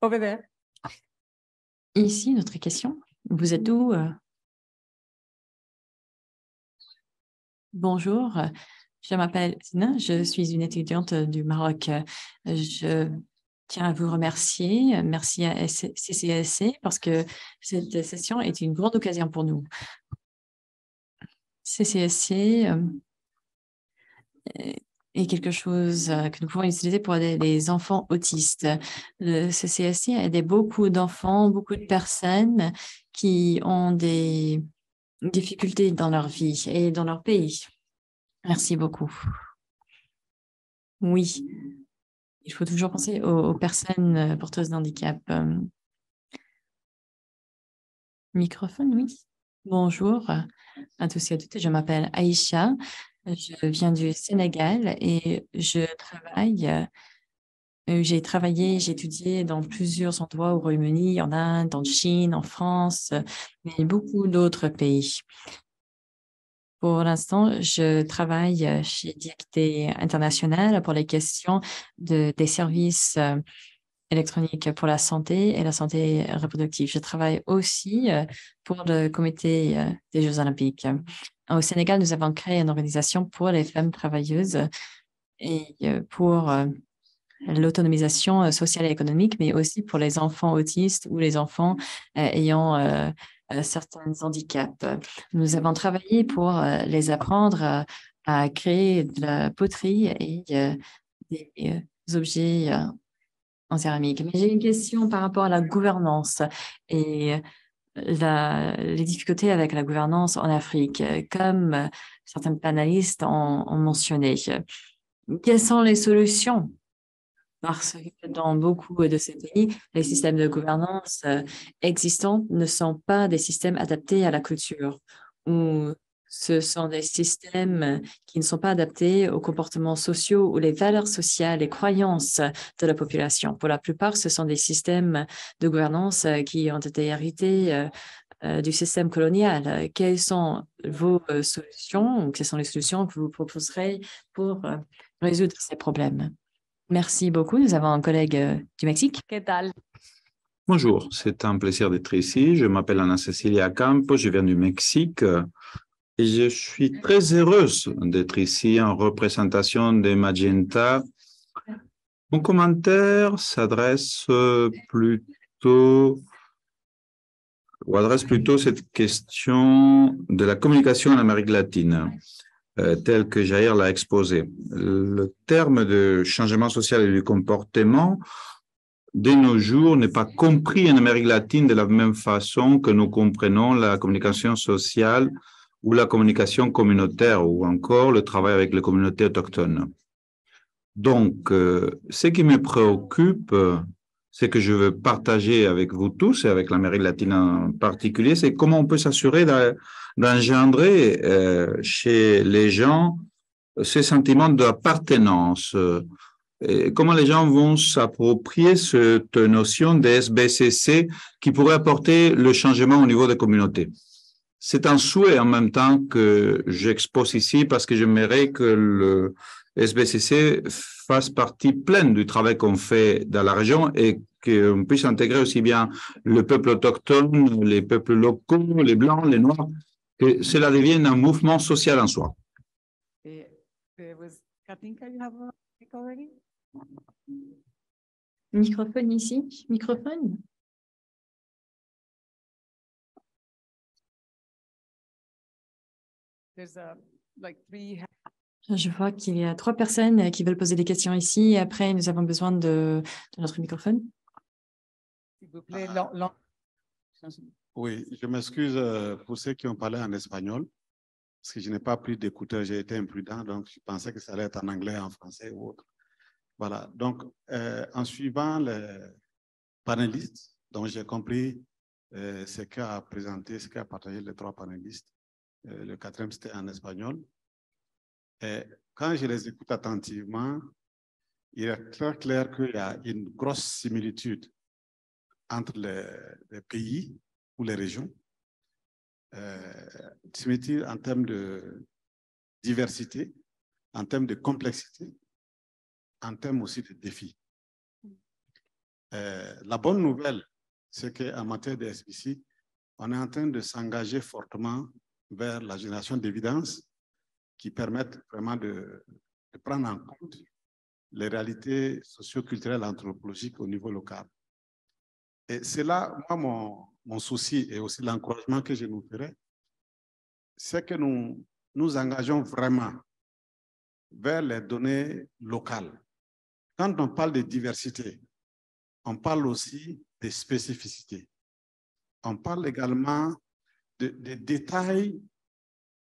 over there. Ici, notre question. Vous êtes où? euh? Bonjour, euh, je m'appelle Sina, je suis une étudiante du Maroc. Euh, Je tiens à vous remercier. Merci à CCSC parce que cette session est une grande occasion pour nous. CCSC euh, est quelque chose euh, que nous pouvons utiliser pour aider les enfants autistes. Le CCSC a aidé beaucoup d'enfants, beaucoup de personnes qui ont des difficultés dans leur vie et dans leur pays. Merci beaucoup. Oui, il faut toujours penser aux, personnes euh, porteuses d'handicap. Euh, Microphone, oui. Bonjour à tous et à toutes. Je m'appelle Aïcha. Je viens du Sénégal et je travaille euh, J'ai travaillé, j'ai étudié dans plusieurs endroits au Royaume-Uni, en Inde, en Chine, en France, mais beaucoup d'autres pays. Pour l'instant, je travaille euh, chez Diacté International pour les questions de, des services euh, électroniques pour la santé et la santé reproductive. Je travaille aussi euh, pour le comité des Jeux olympiques. Au Sénégal, nous avons créé une organisation pour les femmes travailleuses et pour l'autonomisation sociale et économique, mais aussi pour les enfants autistes ou les enfants ayant certains handicaps. Nous avons travaillé pour euh, les apprendre à, à créer de la poterie et euh, des euh, objets euh, en céramique. Mais j'ai une question par rapport à la gouvernance et euh, les difficultés avec la gouvernance en Afrique, euh, comme euh, certains panélistes ont mentionné. Quelles sont les solutions parce que dans beaucoup de ces pays, les systèmes de gouvernance euh, existants ne sont pas des systèmes adaptés à la culture ou ce sont des systèmes qui ne sont pas adaptés aux comportements sociaux ou les valeurs sociales et croyances de la population. Pour la plupart, ce sont des systèmes de gouvernance euh, qui ont été hérités euh, du système colonial. Quelles sont vos solutions ou quelles sont les solutions que vous proposerez pour résoudre ces problèmes? Merci beaucoup. Nous avons un collègue euh, du Mexique. ¿Qué tal? Bonjour, c'est un plaisir d'être ici. Je m'appelle Ana Cecilia Campos, je viens du Mexique et je suis très heureuse d'être ici en représentation de Magenta. Mon commentaire s'adresse euh, plutôt ou adresse plutôt cette question de la communication en Amérique latine, euh, telle que Jair l'a exposé. Le terme de changement social et du comportement de nos jours n'est pas compris en Amérique latine de la même façon que nous comprenons la communication sociale ou la communication communautaire ou encore le travail avec les communautés autochtones. Donc, euh, ce qui me préoccupe, c'est que je veux partager avec vous tous et avec l'Amérique latine en particulier, c'est comment on peut s'assurer d'engendrer euh, chez les gens ce sentiment d'appartenance, euh, comment les gens vont s'approprier cette notion de SBCC qui pourrait apporter le changement au niveau des communautés? C'est un souhait en même temps que j'expose ici parce que j'aimerais que le SBCC fasse partie pleine du travail qu'on fait dans la région et qu'on puisse intégrer aussi bien le peuple autochtone, les peuples locaux, les blancs, les noirs, que cela devienne un mouvement social en soi. Eh, already? Microphone ici? Microphone? There's a, like three Je vois qu'il y a trois personnes qui veulent poser des questions ici. Et après, nous avons besoin de, de notre microphone. S'il vous plaît, Oui, je m'excuse euh, pour ceux qui ont parlé en espagnol, parce que je n'ai pas pris d'écouteur, j'ai été imprudent, donc je pensais que ça allait être en anglais, en français ou autre. Voilà, donc euh, en suivant les panélistes, dont j'ai compris euh, ce qu'a présenté, ce qu'a partagé les trois panélistes, euh, le quatrième c'était en espagnol. Et quand je les écoute attentivement, il est très clair qu'il y a une grosse similitude entre les pays ou les régions. Euh, similitude en termes de diversité, en termes de complexité, en termes aussi de défis. Euh, la bonne nouvelle, c'est qu'en matière de SBC, on est en train de s'engager fortement vers la génération d'évidence qui permettent vraiment de, de prendre en compte les réalités socio-culturelles anthropologiques au niveau local. Et c'est là, moi, mon, mon souci et aussi l'encouragement que je nous ferai, c'est que nous nous engageons vraiment vers les données locales. Quand on parle de diversité, on parle aussi de spécificité. On parle également de, de détails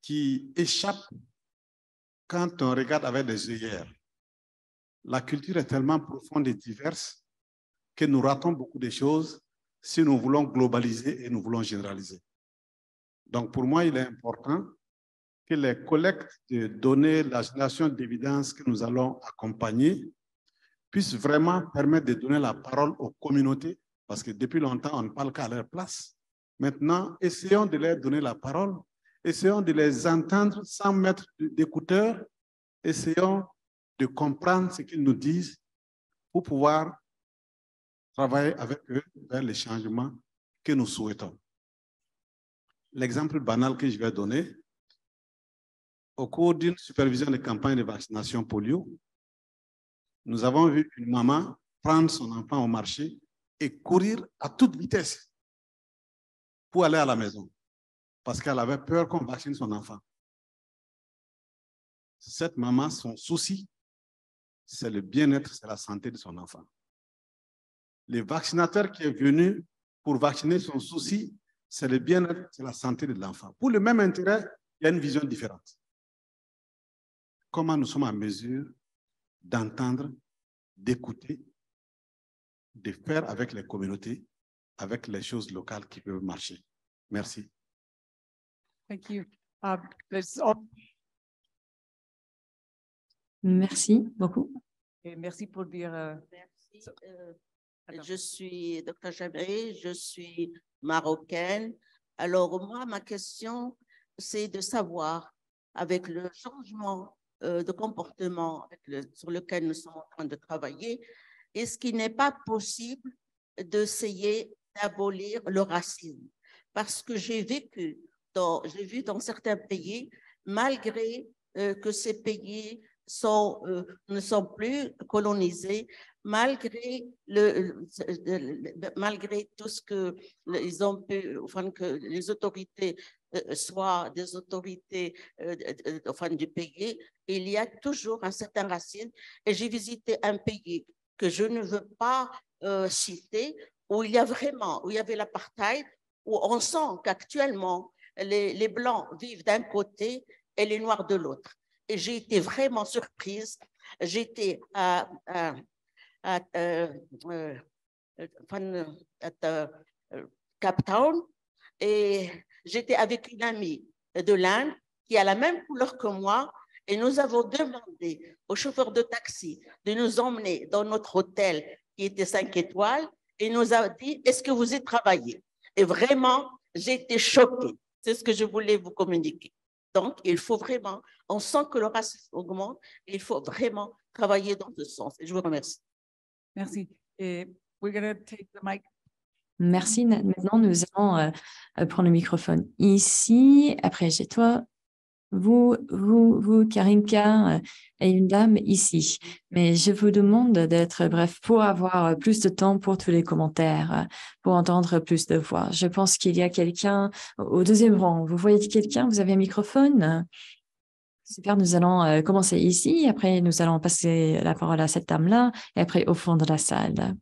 qui échappent quand on regarde avec des œillères. La culture est tellement profonde et diverse que nous ratons beaucoup de choses si nous voulons globaliser et nous voulons généraliser. Donc, pour moi, il est important que les collectes de données, la génération d'évidence que nous allons accompagner puissent vraiment permettre de donner la parole aux communautés, parce que depuis longtemps, on ne parle qu'à leur place. Maintenant, essayons de leur donner la parole, essayons de les entendre sans mettre d'écouteurs, essayons de comprendre ce qu'ils nous disent pour pouvoir travailler avec eux vers les changements que nous souhaitons. L'exemple banal que je vais donner, au cours d'une supervision de campagne de vaccination polio, nous avons vu une maman prendre son enfant au marché et courir à toute vitesse pour aller à la maison parce qu'elle avait peur qu'on vaccine son enfant. Cette maman, son souci, c'est le bien-être, c'est la santé de son enfant. Le vaccinateur qui est venu pour vacciner son souci, c'est le bien-être, c'est la santé de l'enfant. Pour le même intérêt, il y a une vision différente. Comment nous sommes en mesure d'entendre, d'écouter, de faire avec les communautés, avec les choses locales qui peuvent marcher. Merci. Thank you. Uh, al- Merci beaucoup. et merci pour dire. euh, Merci. Euh, Je suis Dr. Jabré, je suis marocaine. Alors, moi, ma question, c'est de savoir, avec le changement euh, de comportement sur lequel nous sommes en train de travailler. Est-ce qu'il n'est pas possible d'essayer d'abolir le racisme? Parce que j'ai vécu, j'ai vu dans certains pays, malgré euh, que ces pays euh, ne sont plus colonisés, malgré, le, malgré tout ce que ils ont pu, que les autorités euh, soient des autorités euh, du pays, il y a toujours un certain racisme. Et j'ai visité un pays que je ne veux pas euh, citer, où il y a vraiment, où il y avait l'apartheid, où on sent qu'actuellement, les, les Blancs vivent d'un côté et les Noirs de l'autre. Et j'ai été vraiment surprise. J'étais à, à, euh, euh, enfin, à, euh, Cape Town et j'étais avec une amie de l'Inde qui a la même couleur que moi et nous avons demandé au chauffeur de taxi de nous emmener dans notre hôtel qui était cinq étoiles et nous a dit est-ce que vous y travaillez? Et vraiment, j'ai été choquée. C'est ce que je voulais vous communiquer. Donc, il faut vraiment, on sent que le racisme augmente, il faut vraiment travailler dans ce sens. Et je vous remercie. Merci. We're gonna take the mic. Merci. Na- Maintenant, nous allons euh, euh, prendre le microphone ici. Après, j'ai toi, vous, vous, vous, Karinka euh, et une dame ici. Mais je vous demande d'être bref pour avoir plus de temps pour tous les commentaires, pour entendre plus de voix. Je pense qu'il y a quelqu'un au deuxième rang. Vous voyez quelqu'un? Vous avez un microphone? Super, nous allons euh, commencer ici. Après, nous allons passer la parole à cette dame-là et après au fond de la salle.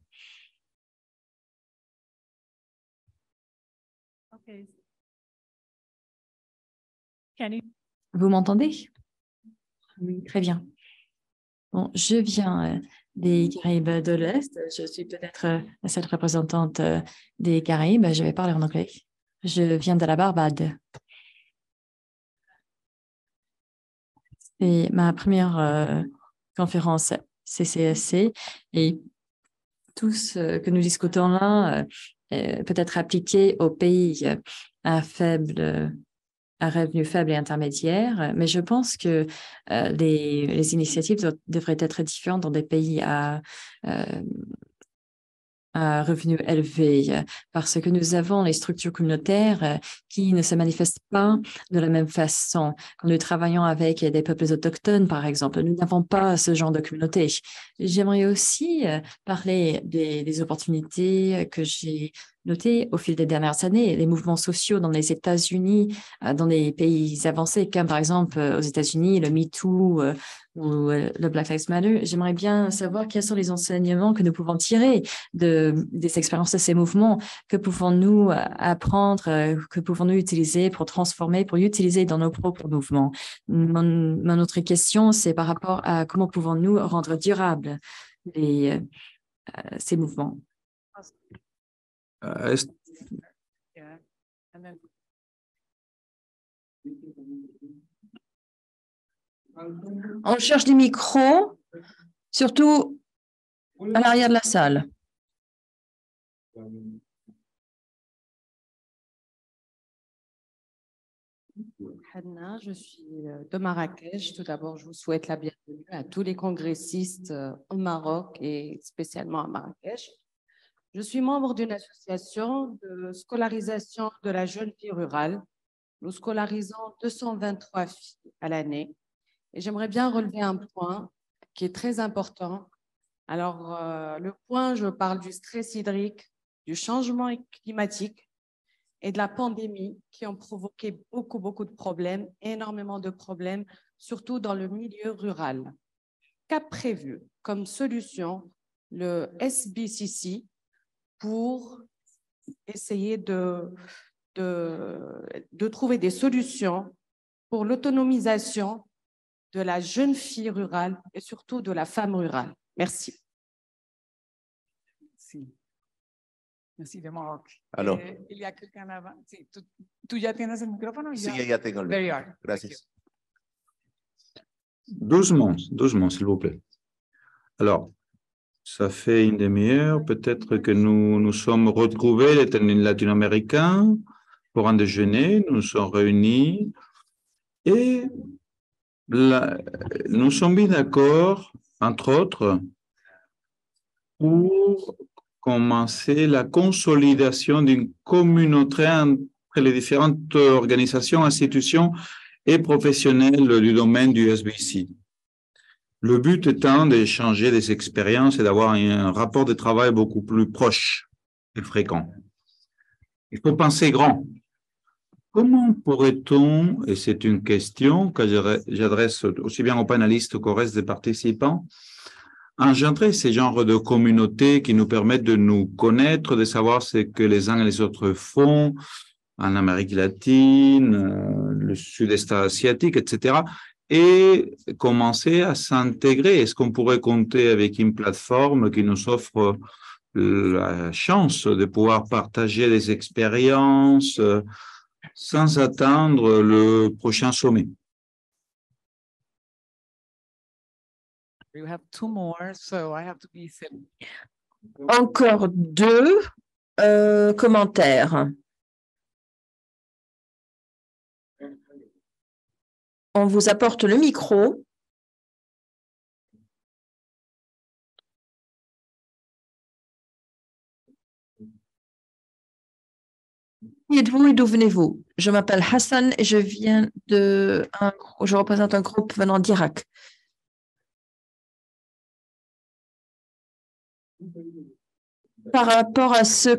Okay. You? Vous m'entendez? Oui, très bien. Bon, je viens euh, des Caraïbes de l'Est. Je suis peut-être euh, la seule représentante des Caraïbes. Je vais parler en anglais. Je viens de la Barbade. Ma première euh, conférence CCSC et tout ce que nous discutons là euh, peut être appliqué aux pays à faible à revenus faibles et intermédiaires, mais je pense que euh, les, les initiatives devraient être différentes dans des pays à, à revenus élevés, euh, parce que nous avons les structures communautaires euh, qui ne se manifestent pas de la même façon. Quand nous travaillons avec des peuples autochtones, par exemple, nous n'avons pas ce genre de communauté. J'aimerais aussi euh, parler des, des opportunités que j'ai notées au fil des dernières années, les mouvements sociaux dans les États-Unis, dans les pays avancés, comme par exemple aux États-Unis, le MeToo ou euh, le Black Lives Matter. J'aimerais bien savoir quels sont les enseignements que nous pouvons tirer de, des expériences de ces mouvements. Que pouvons-nous apprendre, euh, que pouvons-nous utiliser pour transformer, pour utiliser dans nos propres mouvements? Mon, mon autre question, c'est par rapport à comment pouvons-nous rendre durables les, euh, ces mouvements est-ce- Yeah. And then On cherche des micros, surtout à l'arrière de la salle. Hanna, je suis euh, de Marrakech. Tout d'abord, je vous souhaite la bienvenue à tous les congressistes euh, au Maroc et spécialement à Marrakech. Je suis membre d'une association de scolarisation de la jeune fille rurale. Nous scolarisons 223 filles à l'année. J'aimerais bien relever un point qui est très important. Alors, euh, le point, je parle du stress hydrique, du changement climatique et de la pandémie qui ont provoqué beaucoup, beaucoup de problèmes, énormément de problèmes, surtout dans le milieu rural. Qu'a prévu comme solution le SBCC pour essayer de, de trouver des solutions pour l'autonomisation de la jeune fille rurale et surtout de la femme rurale. Merci. sí. Merci de Maroc. Aló. Eh, il y a quelqu'un là-bas. Sí, ¿tú, tú ya tienes el micrófono? Sí, Ya. ya tengo el micrófono. Gracias. Doucement, doucement, s'il vous plaît. Alors, ça fait une demi-heure, peut-être que nous nous sommes retrouvés, les Latino- latino-américains, pour un déjeuner, nous nous sommes réunis et Nous sommes bien d'accord, entre autres, pour commencer la consolidation d'une communauté entre les différentes organisations, institutions et professionnels du domaine du SBC. Le but étant d'échanger des expériences et d'avoir un rapport de travail beaucoup plus proche et fréquent. Il faut penser grand. Comment pourrait-on, et c'est une question que j'adre- j'adresse aussi bien aux panélistes qu'au reste des participants, engendrer ces genres de communautés qui nous permettent de nous connaître, de savoir ce que les uns et les autres font en Amérique latine, euh, le sud-est asiatique, etc., et commencer à s'intégrer. Est-ce qu'on pourrait compter avec une plateforme qui nous offre la chance de pouvoir partager des expériences euh, sans attendre le prochain sommet? We have two more, so I have to be sim- Encore deux euh, commentaires. On vous apporte le micro. Qui êtes-vous et d'où venez-vous? Je m'appelle Hassan et je viens de, un- je représente un groupe venant d'Irak. Par rapport à ce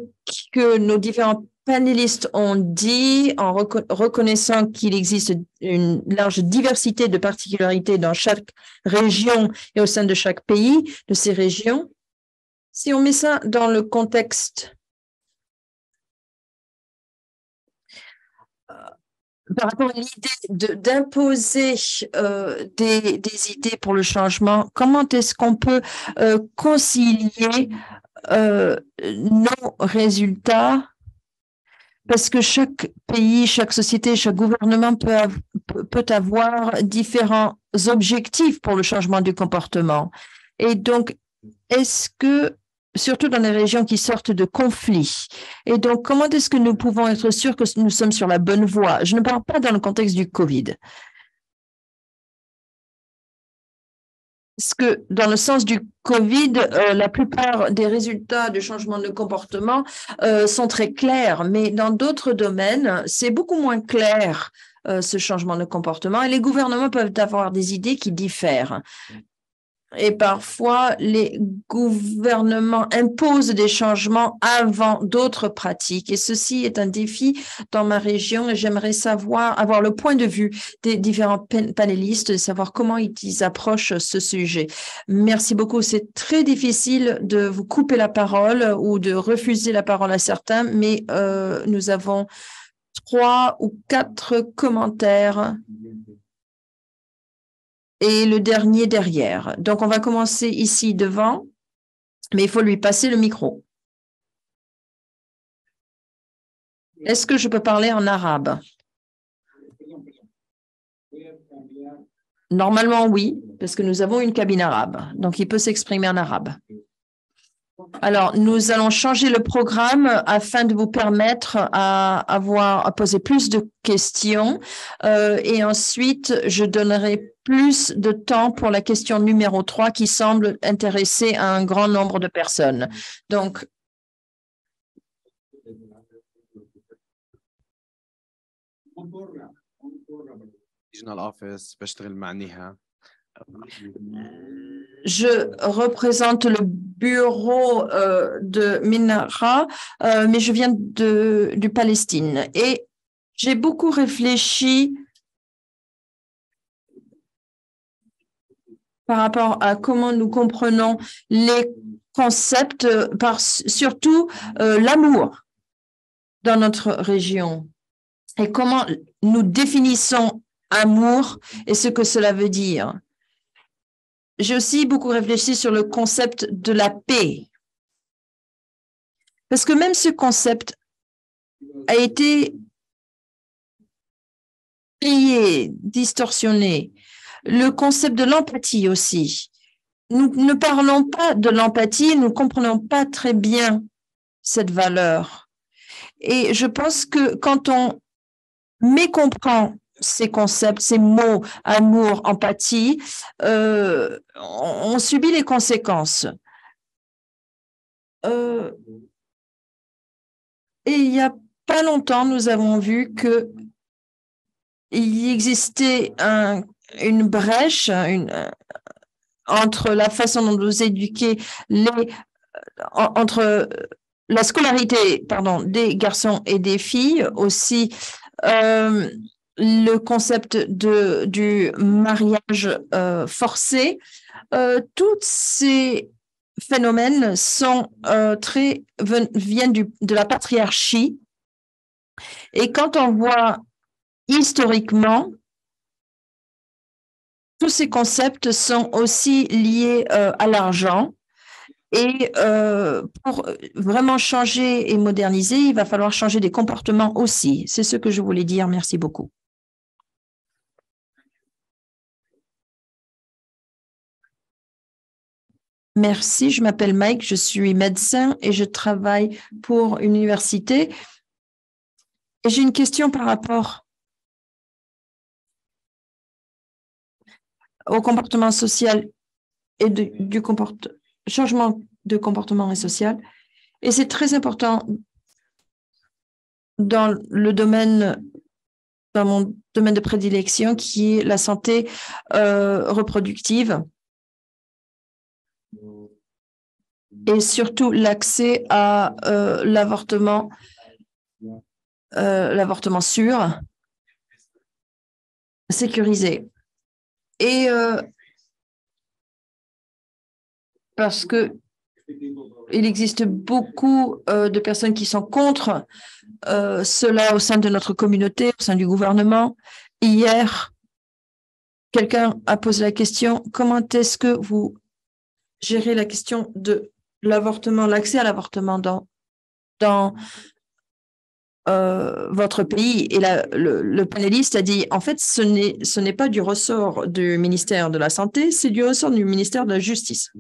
que nos différents panélistes ont dit, en reco- reconnaissant qu'il existe une large diversité de particularités dans chaque région et au sein de chaque pays de ces régions, si on met ça dans le contexte par rapport à l'idée d'imposer euh, des, idées pour le changement, comment est-ce qu'on peut euh, concilier euh, nos résultats? Parce que chaque pays, chaque société, chaque gouvernement peut avoir différents objectifs pour le changement du comportement. Et donc, est-ce que, surtout dans les régions qui sortent de conflits, et donc comment est-ce que nous pouvons être sûrs que nous sommes sur la bonne voie? Je ne parle pas dans le contexte du COVID. Parce que dans le sens du COVID, euh, la plupart des résultats de changement de comportement euh, sont très clairs, mais dans d'autres domaines, c'est beaucoup moins clair euh, ce changement de comportement et les gouvernements peuvent avoir des idées qui diffèrent. Et parfois, les gouvernements imposent des changements avant d'autres pratiques. Et ceci est un défi dans ma région et j'aimerais savoir, avoir le point de vue des différents pan- panélistes, de savoir comment ils approchent ce sujet. Merci beaucoup. C'est très difficile de vous couper la parole ou de refuser la parole à certains, mais euh, nous avons trois ou quatre commentaires et le dernier derrière. Donc, on va commencer ici devant, mais il faut lui passer le micro. Est-ce que je peux parler en arabe? Normalement, oui, parce que nous avons une cabine arabe, donc il peut s'exprimer en arabe. Alors, nous allons changer le programme afin de vous permettre à avoir à poser plus de questions euh, et ensuite je donnerai plus de temps pour la question numéro 3 qui semble intéresser un grand nombre de personnes. Donc, je représente le bureau euh, de Minara, euh, mais je viens de, du Palestine. Et j'ai beaucoup réfléchi par rapport à comment nous comprenons les concepts, euh, par, surtout euh, l'amour dans notre région et comment nous définissons amour et ce que cela veut dire. J'ai aussi beaucoup réfléchi sur le concept de la paix. Parce que même ce concept a été plié, distorsionné. Le concept de l'empathie aussi. Nous ne parlons pas de l'empathie, nous ne comprenons pas très bien cette valeur. Et je pense que quand on mécomprend ces concepts, ces mots, amour, empathie, euh, ont, ont subi les conséquences. Euh, et il y a pas longtemps, nous avons vu que il existait un, une brèche euh, entre la façon dont nous éduquer les en- entre la scolarité pardon des garçons et des filles aussi euh, le concept du mariage euh, forcé euh, tous ces phénomènes sont euh, très viennent de la patriarchie. Et quand on voit historiquement tous ces concepts sont aussi liés euh, à l'argent. Et euh, pour vraiment changer et moderniser, il va falloir changer des comportements aussi. C'est ce que je voulais dire. Merci beaucoup. Merci, je m'appelle Mike, je suis médecin et je travaille pour une université. Et j'ai une question par rapport au comportement social et de- du changement de comportement et social. Et c'est très important dans le domaine, dans mon domaine de prédilection, qui est la santé euh, reproductive et surtout l'accès à euh, l'avortement, euh, l'avortement sûr, sécurisé. Et euh, parce que il existe beaucoup euh, de personnes qui sont contre euh, cela au sein de notre communauté, au sein du gouvernement. Hier, quelqu'un a posé la question, comment est-ce que vous gérez la question de l'avortement, l'accès à l'avortement dans, dans euh, votre pays et le, le panéliste a dit en fait ce n'est pas du ressort du ministère de la santé c'est du ressort du ministère de la justice.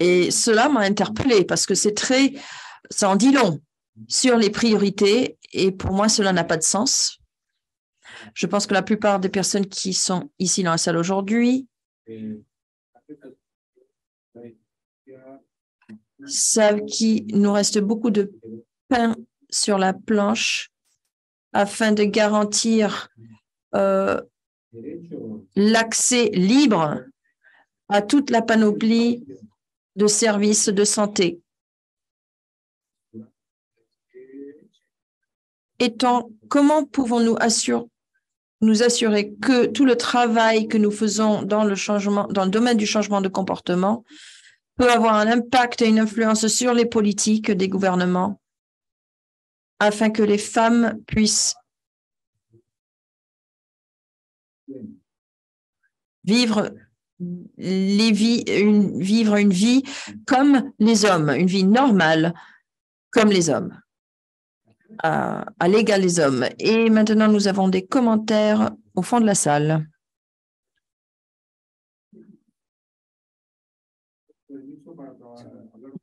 Et cela m'a interpellée parce que c'est très ça en dit long sur les priorités et pour moi cela n'a pas de sens. Je pense que la plupart des personnes qui sont ici dans la salle aujourd'hui savent qu'il nous reste beaucoup de pain sur la planche afin de garantir euh, l'accès libre à toute la panoplie de services de santé. Comment pouvons-nous nous assurer que tout le travail que nous faisons dans le domaine du changement de comportement peut avoir un impact et une influence sur les politiques des gouvernements? Afin que les femmes puissent vivre une vie comme les hommes, une vie normale comme les hommes, à, à l'égal des hommes. Et maintenant, nous avons des commentaires au fond de la salle.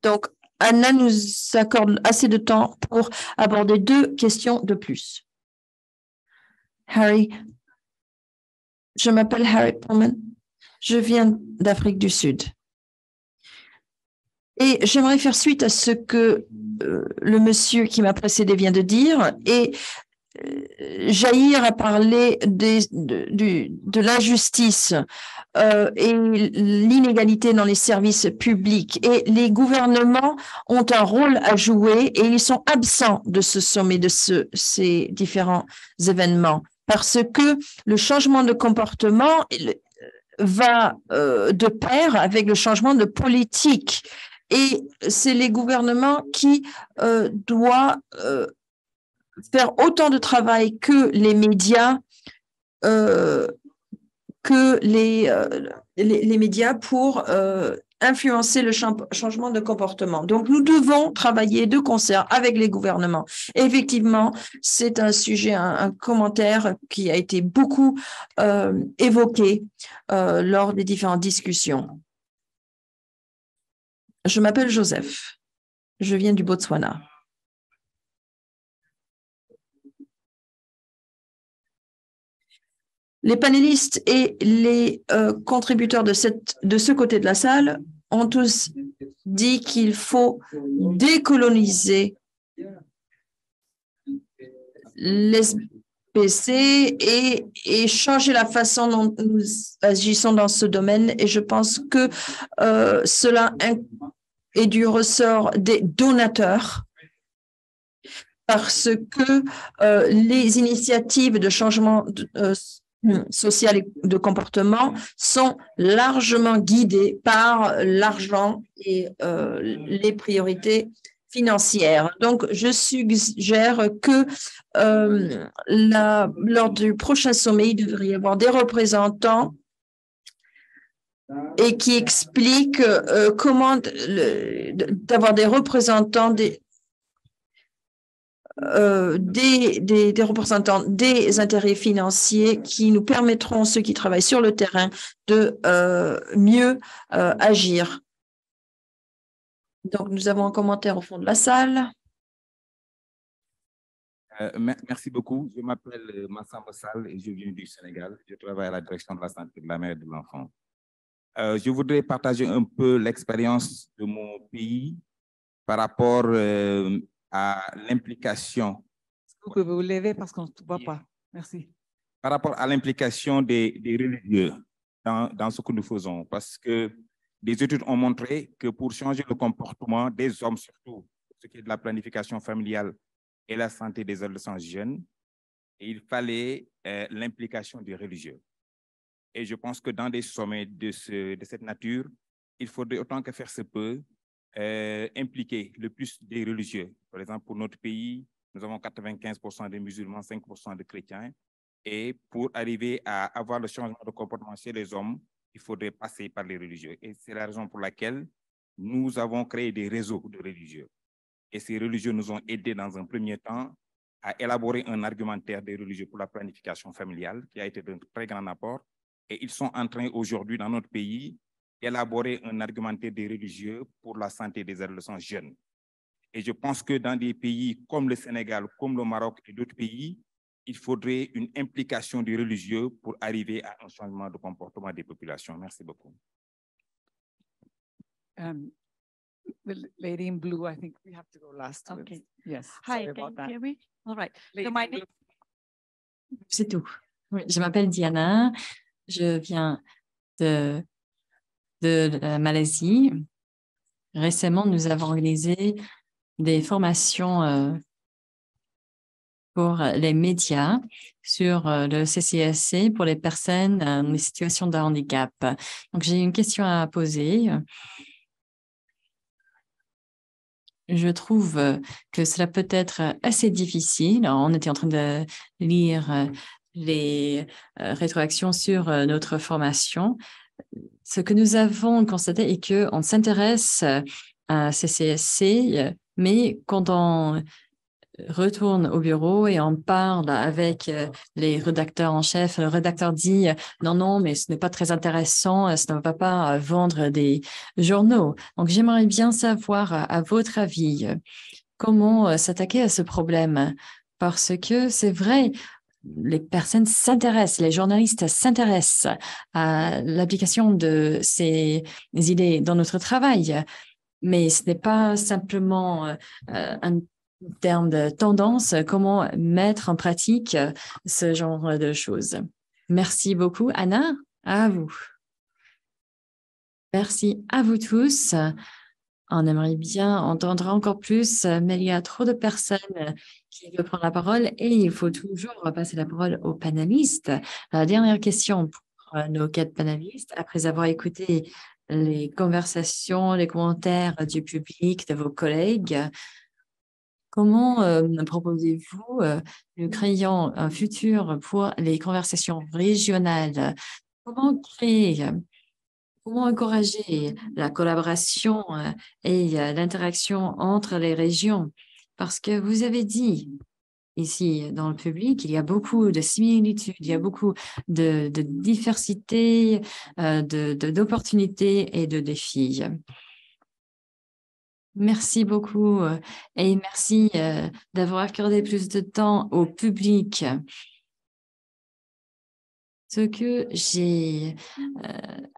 Donc, Anna nous accorde assez de temps pour aborder deux questions de plus. Harry, je m'appelle Harry Pullman. Je viens d'Afrique du Sud. Et j'aimerais faire suite à ce que euh, le monsieur qui m'a précédé vient de dire. Et Jair a parlé de, de l'injustice euh, et l'inégalité dans les services publics. Et les gouvernements ont un rôle à jouer et ils sont absents de ce sommet, de ce, ces différents événements. Parce que le changement de comportement il- va euh, de pair avec le changement de politique. Et c'est les gouvernements qui euh, doivent euh, faire autant de travail que les médias, euh, que les, euh, les, les médias pour euh, influencer le changement de comportement. Donc, nous devons travailler de concert avec les gouvernements. Effectivement, c'est un sujet, un, commentaire qui a été beaucoup évoqué lors des différentes discussions. Je m'appelle Joseph. Je viens du Botswana. Les panélistes et les euh, contributeurs de, cette, de ce côté de la salle ont tous dit qu'il faut décoloniser l'SPC et, et changer la façon dont nous agissons dans ce domaine. Et je pense que euh, cela est du ressort des donateurs parce que euh, les initiatives de changement social et de comportement sont largement guidées par l'argent et les priorités financière. Donc, je suggère que euh, lors du prochain sommet, il devrait y avoir des représentants et qui expliquent euh, comment d'avoir des représentants des, euh, des, représentants des intérêts financiers qui nous permettront, ceux qui travaillent sur le terrain, de mieux agir. Donc, nous avons un commentaire au fond de la salle. Euh, merci beaucoup. Je m'appelle euh, Massamba Sall et je viens du Sénégal. Je travaille à la direction de la santé de la mère et de l'enfant. Euh, je voudrais partager un peu l'expérience de mon pays par rapport à l'implication. Vous pouvez vous lever parce qu'on ne te voit pas? Merci. Par rapport à l'implication des, des, religieux dans, dans ce que nous faisons. Parce que des études ont montré que pour changer le comportement des hommes, surtout ce qui est de la planification familiale et la santé des adolescents jeunes, il fallait euh, l'implication des religieux. Et je pense que dans des sommets de, ce, de cette nature, il faudrait autant que faire se peut euh, impliquer le plus des religieux. Par exemple, pour notre pays, nous avons 95% des musulmans, 5% de chrétiens. Et pour arriver à avoir le changement de comportement chez les hommes, il faudrait passer par les religieux. Et c'est la raison pour laquelle nous avons créé des réseaux de religieux. Et ces religieux nous ont aidés dans un premier temps à élaborer un argumentaire des religieux pour la planification familiale qui a été d'un très grand apport. Et ils sont en train aujourd'hui dans notre pays d'élaborer un argumentaire des religieux pour la santé des adolescents jeunes. Et je pense que dans des pays comme le Sénégal, comme le Maroc et d'autres pays, il faudrait une implication des religieux pour arriver à un changement de comportement des populations. Merci beaucoup. Um, the lady in blue, I think we have to go last. Okay. Yes. Hi, can you hear me? All right. So my name... C'est tout. Je m'appelle Diana. Je viens de, de la Malaisie. Récemment, nous avons organisé des formations euh, pour les médias sur euh, le CCSC pour les personnes en situation de handicap. Donc, j'ai une question à poser. Je trouve que cela peut être assez difficile. On était en train de lire euh, les euh, rétroactions sur notre formation. Ce que nous avons constaté est qu'on s'intéresse à CCSC, mais quand on retourne au bureau et on parle avec euh, les rédacteurs en chef. Le rédacteur dit non, non, mais ce n'est pas très intéressant, ça ne va pas vendre des journaux. Donc, j'aimerais bien savoir, à votre avis, comment euh, s'attaquer à ce problème? Parce que c'est vrai, les personnes s'intéressent, les journalistes s'intéressent à l'application de ces idées dans notre travail, mais ce n'est pas simplement euh, un en termes de tendance, comment mettre en pratique ce genre de choses. Merci beaucoup, Anna. À vous. Merci à vous tous. On aimerait bien entendre encore plus, mais il y a trop de personnes qui veulent prendre la parole et il faut toujours passer la parole aux panélistes. La dernière question pour nos quatre panélistes, après avoir écouté les conversations, les commentaires du public, de vos collègues, Comment euh, proposez-vous euh, de créer un futur pour les conversations régionales? Comment créer, comment encourager la collaboration euh, et l'interaction entre les régions? Parce que vous avez dit ici dans le public, il y a beaucoup de similitudes, il y a beaucoup de, de diversité, d'opportunités et de défis. Merci beaucoup euh, et merci euh, d'avoir accordé plus de temps au public Ce que j'ai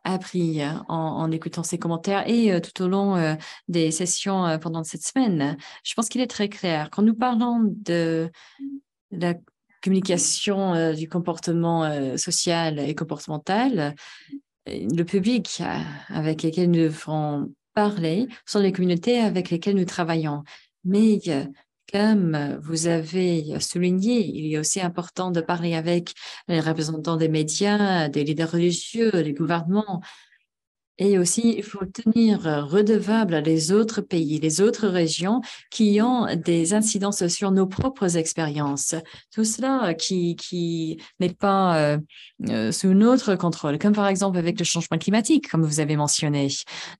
appris en, en, écoutant ces commentaires et tout au long des sessions pendant cette semaine, je pense qu'il est très clair. Quand nous parlons de la communication du comportement social et comportemental, le public avec lequel nous devons parler sont les communautés avec lesquelles nous travaillons. Mais comme vous avez souligné, il est aussi important de parler avec les représentants des médias, des leaders religieux, des gouvernements, et aussi, il faut tenir redevables les autres pays, les autres régions qui ont des incidences sur nos propres expériences. Tout cela qui, qui n'est pas euh, euh, sous notre contrôle, comme par exemple avec le changement climatique, comme vous avez mentionné.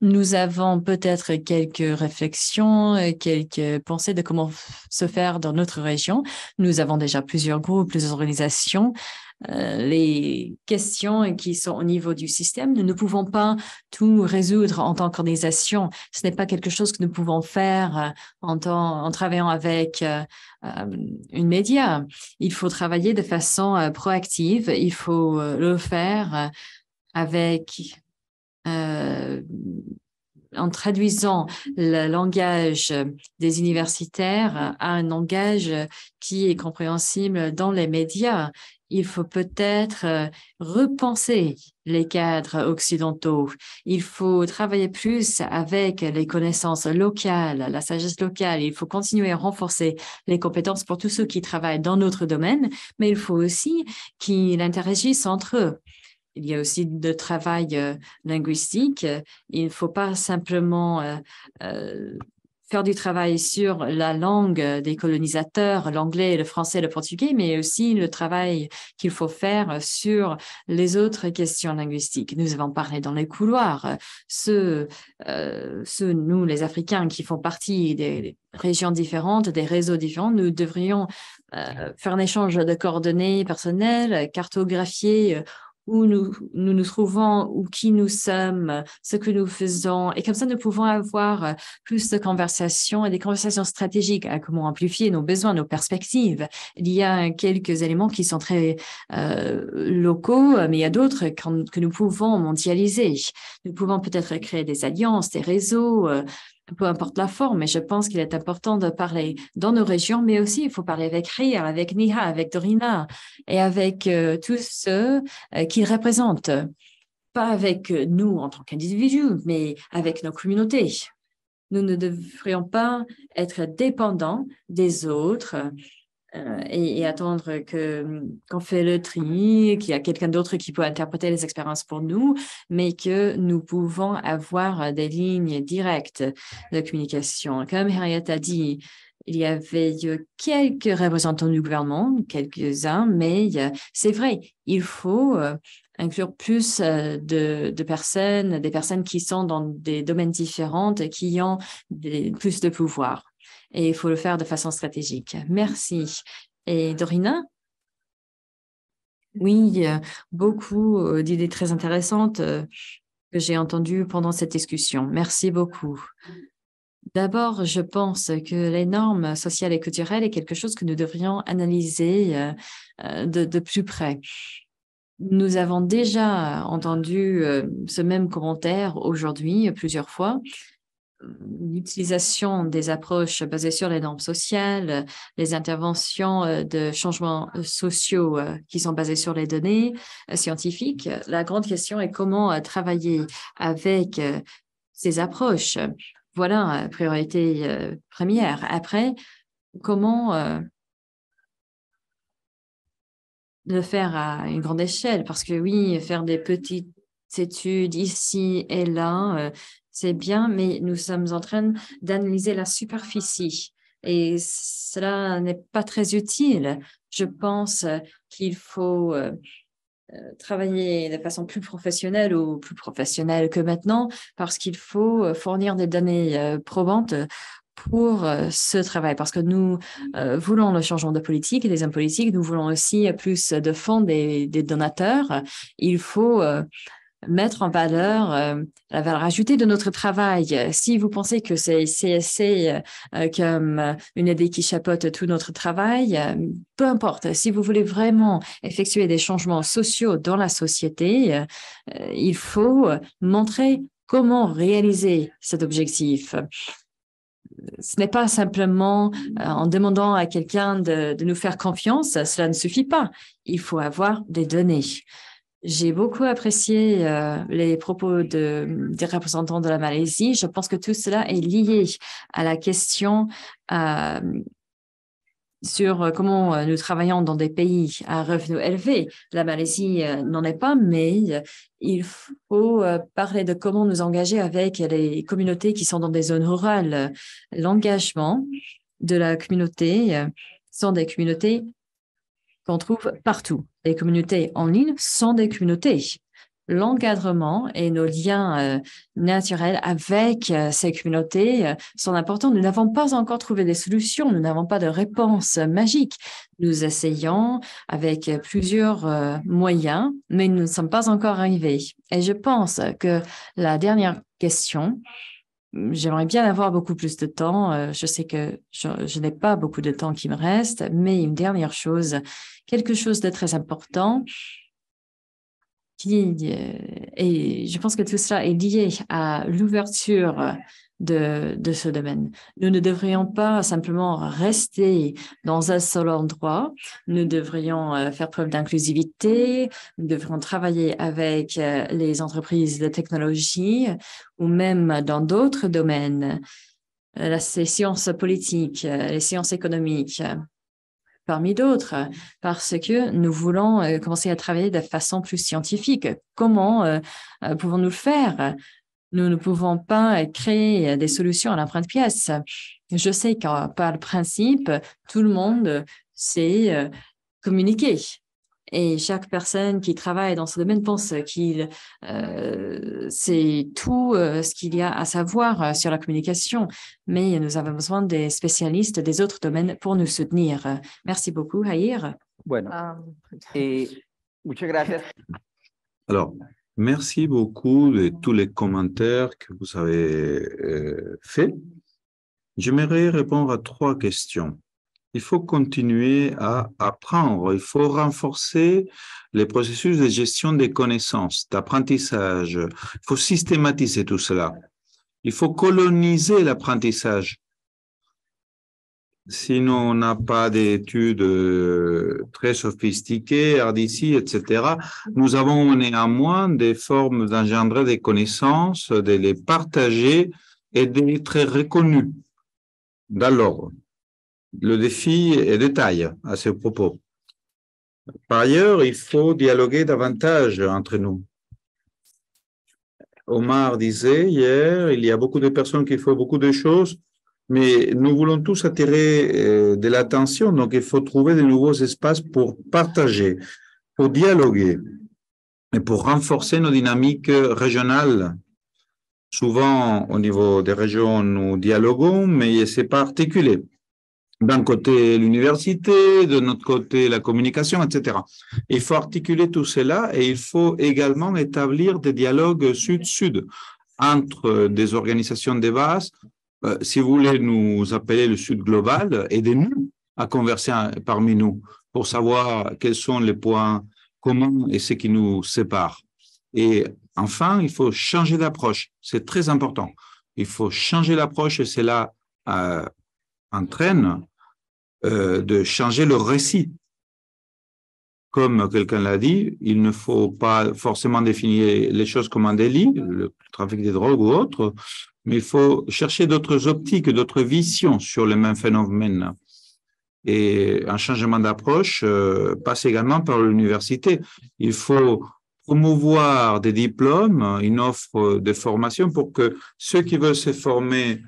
Nous avons peut-être quelques réflexions, quelques pensées de comment se faire dans notre région. Nous avons déjà plusieurs groupes, plusieurs organisations les questions qui sont au niveau du système. Nous ne pouvons pas tout résoudre en tant qu'organisation. Ce n'est pas quelque chose que nous pouvons faire euh, en, en travaillant avec euh, une média. Il faut travailler de façon proactive. Il faut le faire avec en traduisant le langage des universitaires à un langage qui est compréhensible dans les médias il faut peut-être euh, repenser les cadres occidentaux. Il faut travailler plus avec les connaissances locales, la sagesse locale. Il faut continuer à renforcer les compétences pour tous ceux qui travaillent dans notre domaine, mais il faut aussi qu'ils interagissent entre eux. Il y a aussi de travail euh, linguistique. Il ne faut pas simplement euh, faire du travail sur la langue des colonisateurs, l'anglais, le français, le portugais, mais aussi le travail qu'il faut faire sur les autres questions linguistiques. Nous avons parlé dans les couloirs. Ceux, euh, ceux nous, les Africains, qui font partie des régions différentes, des réseaux différents, nous devrions euh, faire un échange de coordonnées personnelles, cartographier où nous, nous nous trouvons, ou qui nous sommes, ce que nous faisons. Et comme ça, nous pouvons avoir euh, plus de conversations et des conversations stratégiques à comment amplifier nos besoins, nos perspectives. Il y a quelques éléments qui sont très euh, locaux, mais il y a d'autres que nous pouvons mondialiser. Nous pouvons peut-être créer des alliances, des réseaux, euh, peu importe la forme, mais je pense qu'il est important de parler dans nos régions, mais aussi il faut parler avec Ria, avec Niha, avec Dorina et avec euh, tous ceux euh, qui représentent, pas avec nous en tant qu'individus, mais avec nos communautés. Nous ne devrions pas être dépendants des autres euh, et, attendre que qu'on fait le tri, qu'il y a quelqu'un d'autre qui peut interpréter les expériences pour nous, mais que nous pouvons avoir des lignes directes de communication. Comme Harriet a dit, il y avait quelques représentants du gouvernement, quelques-uns, mais c'est vrai, il faut euh, inclure plus euh, de, de, personnes, des personnes qui sont dans des domaines différents et qui ont plus de pouvoir et il faut le faire de façon stratégique. Merci. Et Dorina? Oui, beaucoup euh, d'idées très intéressantes euh, que j'ai entendues pendant cette discussion. Merci beaucoup. D'abord, je pense que les normes sociales et culturelles est quelque chose que nous devrions analyser euh, de, de plus près. Nous avons déjà entendu ce même commentaire aujourd'hui plusieurs fois l'utilisation des approches basées sur les normes sociales, les interventions euh, de changements euh, sociaux euh, qui sont basées sur les données scientifiques. La grande question est comment travailler avec ces approches. Voilà, priorité première. Après, comment le faire à une grande échelle? Parce que oui, faire des petites études ici et là, c'est bien, mais nous sommes en train d'analyser la superficie et cela n'est pas très utile. Je pense qu'il faut euh, euh, travailler de façon plus professionnelle ou plus professionnelle que maintenant parce qu'il faut euh, fournir des données probantes pour ce travail, parce que nous voulons le changement de politique et des hommes politiques, nous voulons aussi plus de fonds des, des donateurs. Il faut mettre en valeur euh, la valeur ajoutée de notre travail. Si vous pensez que c'est CSC euh, comme une idée qui chapeaute tout notre travail, peu importe. Si vous voulez vraiment effectuer des changements sociaux dans la société, il faut montrer comment réaliser cet objectif ce n'est pas simplement en demandant à quelqu'un de, nous faire confiance, cela ne suffit pas. Il faut avoir des données. J'ai beaucoup apprécié euh, les propos de, des représentants de la Malaisie. Je pense que tout cela est lié à la question euh, sur comment nous travaillons dans des pays à revenus élevés. La Malaisie euh, n'en est pas, mais il faut parler de comment nous engager avec les communautés qui sont dans des zones rurales. L'engagement de la communauté sont des communautés trouve partout. Les communautés en ligne sont des communautés. L'encadrement et nos liens euh, naturels avec euh, ces communautés euh, sont importants. Nous n'avons pas encore trouvé des solutions, nous n'avons pas de réponse magique. Nous essayons avec plusieurs moyens, mais nous ne sommes pas encore arrivés. Et je pense que la dernière question, J'aimerais bien avoir beaucoup plus de temps. Euh, je sais que je, n'ai pas beaucoup de temps qui me reste, mais une dernière chose, quelque chose de très important, qui, euh, et je pense que tout cela est lié à l'ouverture de, ce domaine. Nous ne devrions pas simplement rester dans un seul endroit. Nous devrions euh, faire preuve d'inclusivité. Nous devrions travailler avec euh, les entreprises de technologie ou même dans d'autres domaines, les sciences politiques, les sciences économiques parmi d'autres, parce que nous voulons commencer à travailler de façon plus scientifique. Comment pouvons-nous le faire? Nous ne pouvons pas créer des solutions à l'empreinte pièce. Je sais que par le principe, tout le monde sait euh, communiquer. Et chaque personne qui travaille dans ce domaine pense qu'il euh, c'est tout euh, ce qu'il y a à savoir sur la communication. Mais nous avons besoin des spécialistes des autres domaines pour nous soutenir. Merci beaucoup, Haïr. Bueno, um, et muchas gracias. Alors, Merci beaucoup de tous les commentaires que vous avez euh, faits. J'aimerais répondre à trois questions. Il faut continuer à apprendre, il faut renforcer les processus de gestion des connaissances, d'apprentissage, il faut systématiser tout cela. Il faut coloniser l'apprentissage si on n'a pas d'études euh, très sophistiquées, RDC, etc., nous avons néanmoins des formes d'engendrer des connaissances, de les partager et d'être reconnus. Alors, le défi est de taille à ce propos. Par ailleurs, il faut dialoguer davantage entre nous. Omar disait hier, il y a beaucoup de personnes qui font beaucoup de choses, mais nous voulons tous attirer euh, de l'attention, donc il faut trouver de nouveaux espaces pour partager, pour dialoguer et pour renforcer nos dynamiques régionales. Souvent, au niveau des régions, nous dialoguons, mais ce n'est pas articulé. D'un côté, l'université, de notre côté, la communication, etc. Il faut articuler tout cela et il faut également établir des dialogues sud-sud entre des organisations de base, euh, si vous voulez nous appeler le Sud global, aidez-nous à converser parmi nous pour savoir quels sont les points communs et ce qui nous sépare. Et enfin, il faut changer d'approche. C'est très important. Il faut changer l'approche et cela euh, entraîne euh, de changer le récit. Comme quelqu'un l'a dit, il ne faut pas forcément définir les choses comme un délit, le trafic des drogues ou autre, mais il faut chercher d'autres optiques, d'autres visions sur les mêmes phénomènes. Et un changement d'approche euh, passe également par l'université. Il faut promouvoir des diplômes, une offre de formation pour que ceux qui veulent se former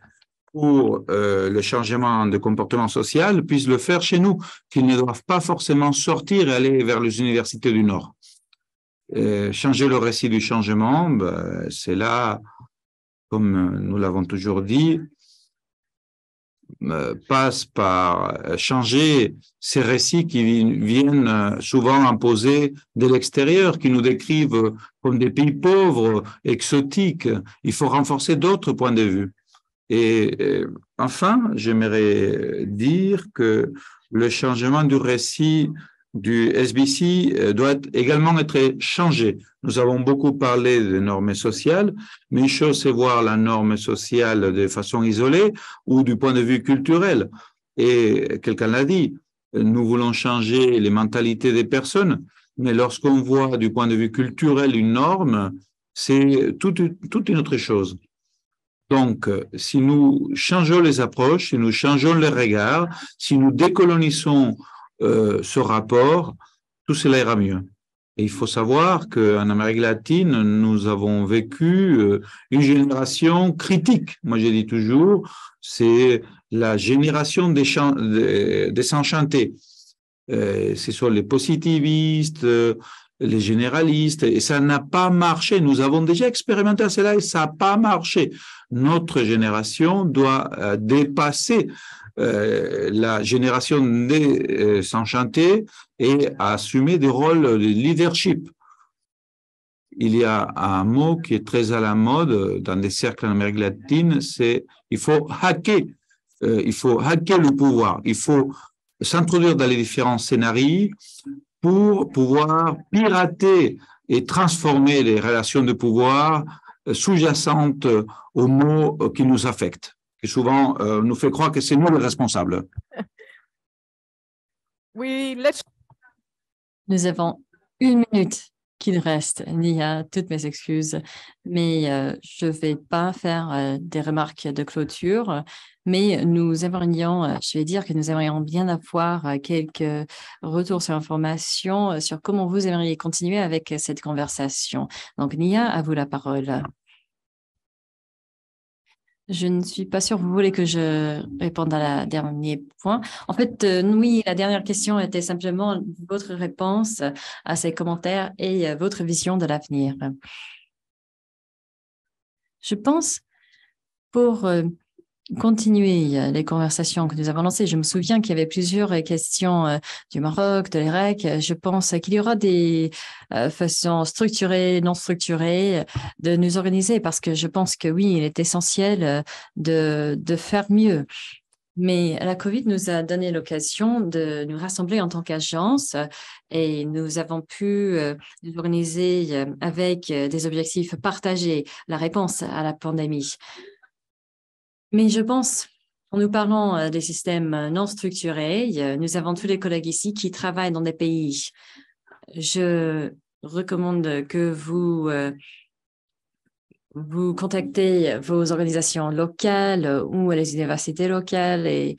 pour euh, le changement de comportement social puissent le faire chez nous, qu'ils ne doivent pas forcément sortir et aller vers les universités du Nord. Euh, changer le récit du changement, ben, c'est là comme nous l'avons toujours dit, euh, passe par changer ces récits qui viennent souvent imposer de l'extérieur, qui nous décrivent comme des pays pauvres, exotiques. Il faut renforcer d'autres points de vue. Et enfin, j'aimerais dire que le changement du récit du SBC euh, doit également être changé. Nous avons beaucoup parlé des normes sociales, mais une chose c'est voir la norme sociale de façon isolée ou du point de vue culturel. Et quelqu'un l'a dit, nous voulons changer les mentalités des personnes, mais lorsqu'on voit du point de vue culturel une norme, c'est toute une autre chose. Donc, si nous changeons les approches, si nous changeons les regards, si nous décolonisons euh, ce rapport, tout cela ira mieux. Et il faut savoir qu'en Amérique latine, nous avons vécu euh, une génération critique. Moi, j'ai dit toujours, c'est la génération des désenchantés. Euh, ce sont les positivistes, les généralistes, et ça n'a pas marché. Nous avons déjà expérimenté cela et ça n'a pas marché. Notre génération doit dépasser euh, la génération des s'enchanter et assumer des rôles de leadership. Il y a un mot qui est très à la mode dans des cercles en Amérique latine, c'est il faut hacker, euh, il faut hacker le pouvoir, il faut s'introduire dans les différents scénarios pour pouvoir pirater et transformer les relations de pouvoir euh, sous-jacentes aux mots qui nous affectent qui souvent euh, nous fait croire que c'est nous les responsables. Oui, Nous avons une minute qu'il reste. Il y a toutes mes excuses, mais euh, je ne vais pas faire euh, des remarques de clôture, mais nous aimerions, je vais dire que nous aimerions bien avoir quelques retours sur information sur comment vous aimeriez continuer avec cette conversation. Donc, Nia, à vous la parole. Je ne suis pas sûre. Vous voulez que je réponde à la dernier point En fait, euh, oui, la dernière question était simplement votre réponse à ces commentaires et euh, votre vision de l'avenir. Je pense pour euh, continuer euh, les conversations que nous avons lancées. Je me souviens qu'il y avait plusieurs euh, questions euh, du Maroc, de l'Irak. Je pense qu'il y aura des façons structurées, non structurées de nous organiser parce que je pense que oui, il est essentiel de, de faire mieux. Mais la COVID nous a donné l'occasion de nous rassembler en tant qu'agence et nous avons pu nous organiser avec des objectifs partagés, la réponse à la pandémie. Mais je pense, en nous parlant euh, des systèmes euh, non structurés, nous avons tous les collègues ici qui travaillent dans des pays. Je recommande que vous euh, vous contactez vos organisations locales ou les universités locales et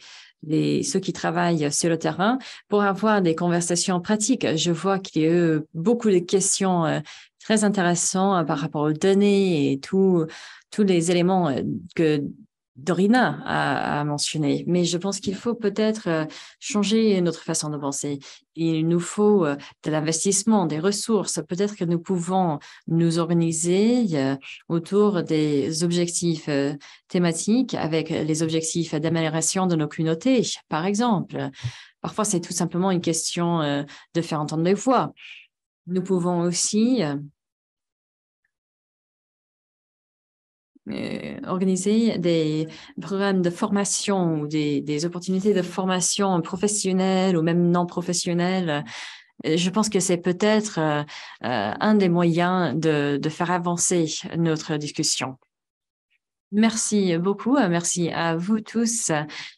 ceux qui travaillent sur le terrain pour avoir des conversations pratiques. Je vois qu'il y a eu beaucoup de questions très intéressantes par rapport aux données et tous les éléments que Dorina a, mentionné, mais je pense qu'il faut peut-être euh, changer notre façon de penser. Il nous faut euh, de l'investissement, des ressources. Peut-être que nous pouvons nous organiser euh, autour des objectifs thématiques avec les objectifs d'amélioration de nos communautés, par exemple. Parfois, c'est tout simplement une question de faire entendre les voix. Nous pouvons aussi Euh, organiser des programmes de formation ou des, opportunités de formation professionnelle ou même non professionnelle. Euh, je pense que c'est peut-être euh, un des moyens de, de faire avancer notre discussion. Merci beaucoup. Merci à vous tous.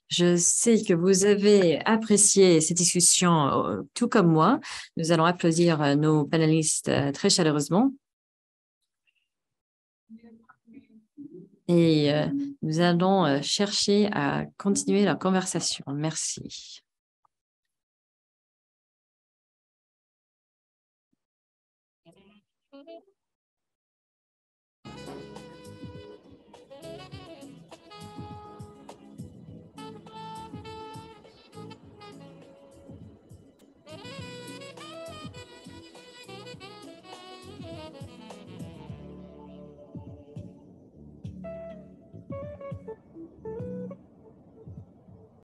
Je sais que vous avez apprécié cette discussion tout comme moi. Nous allons applaudir nos panélistes très chaleureusement. Et euh, nous allons euh, chercher à continuer la conversation. Merci.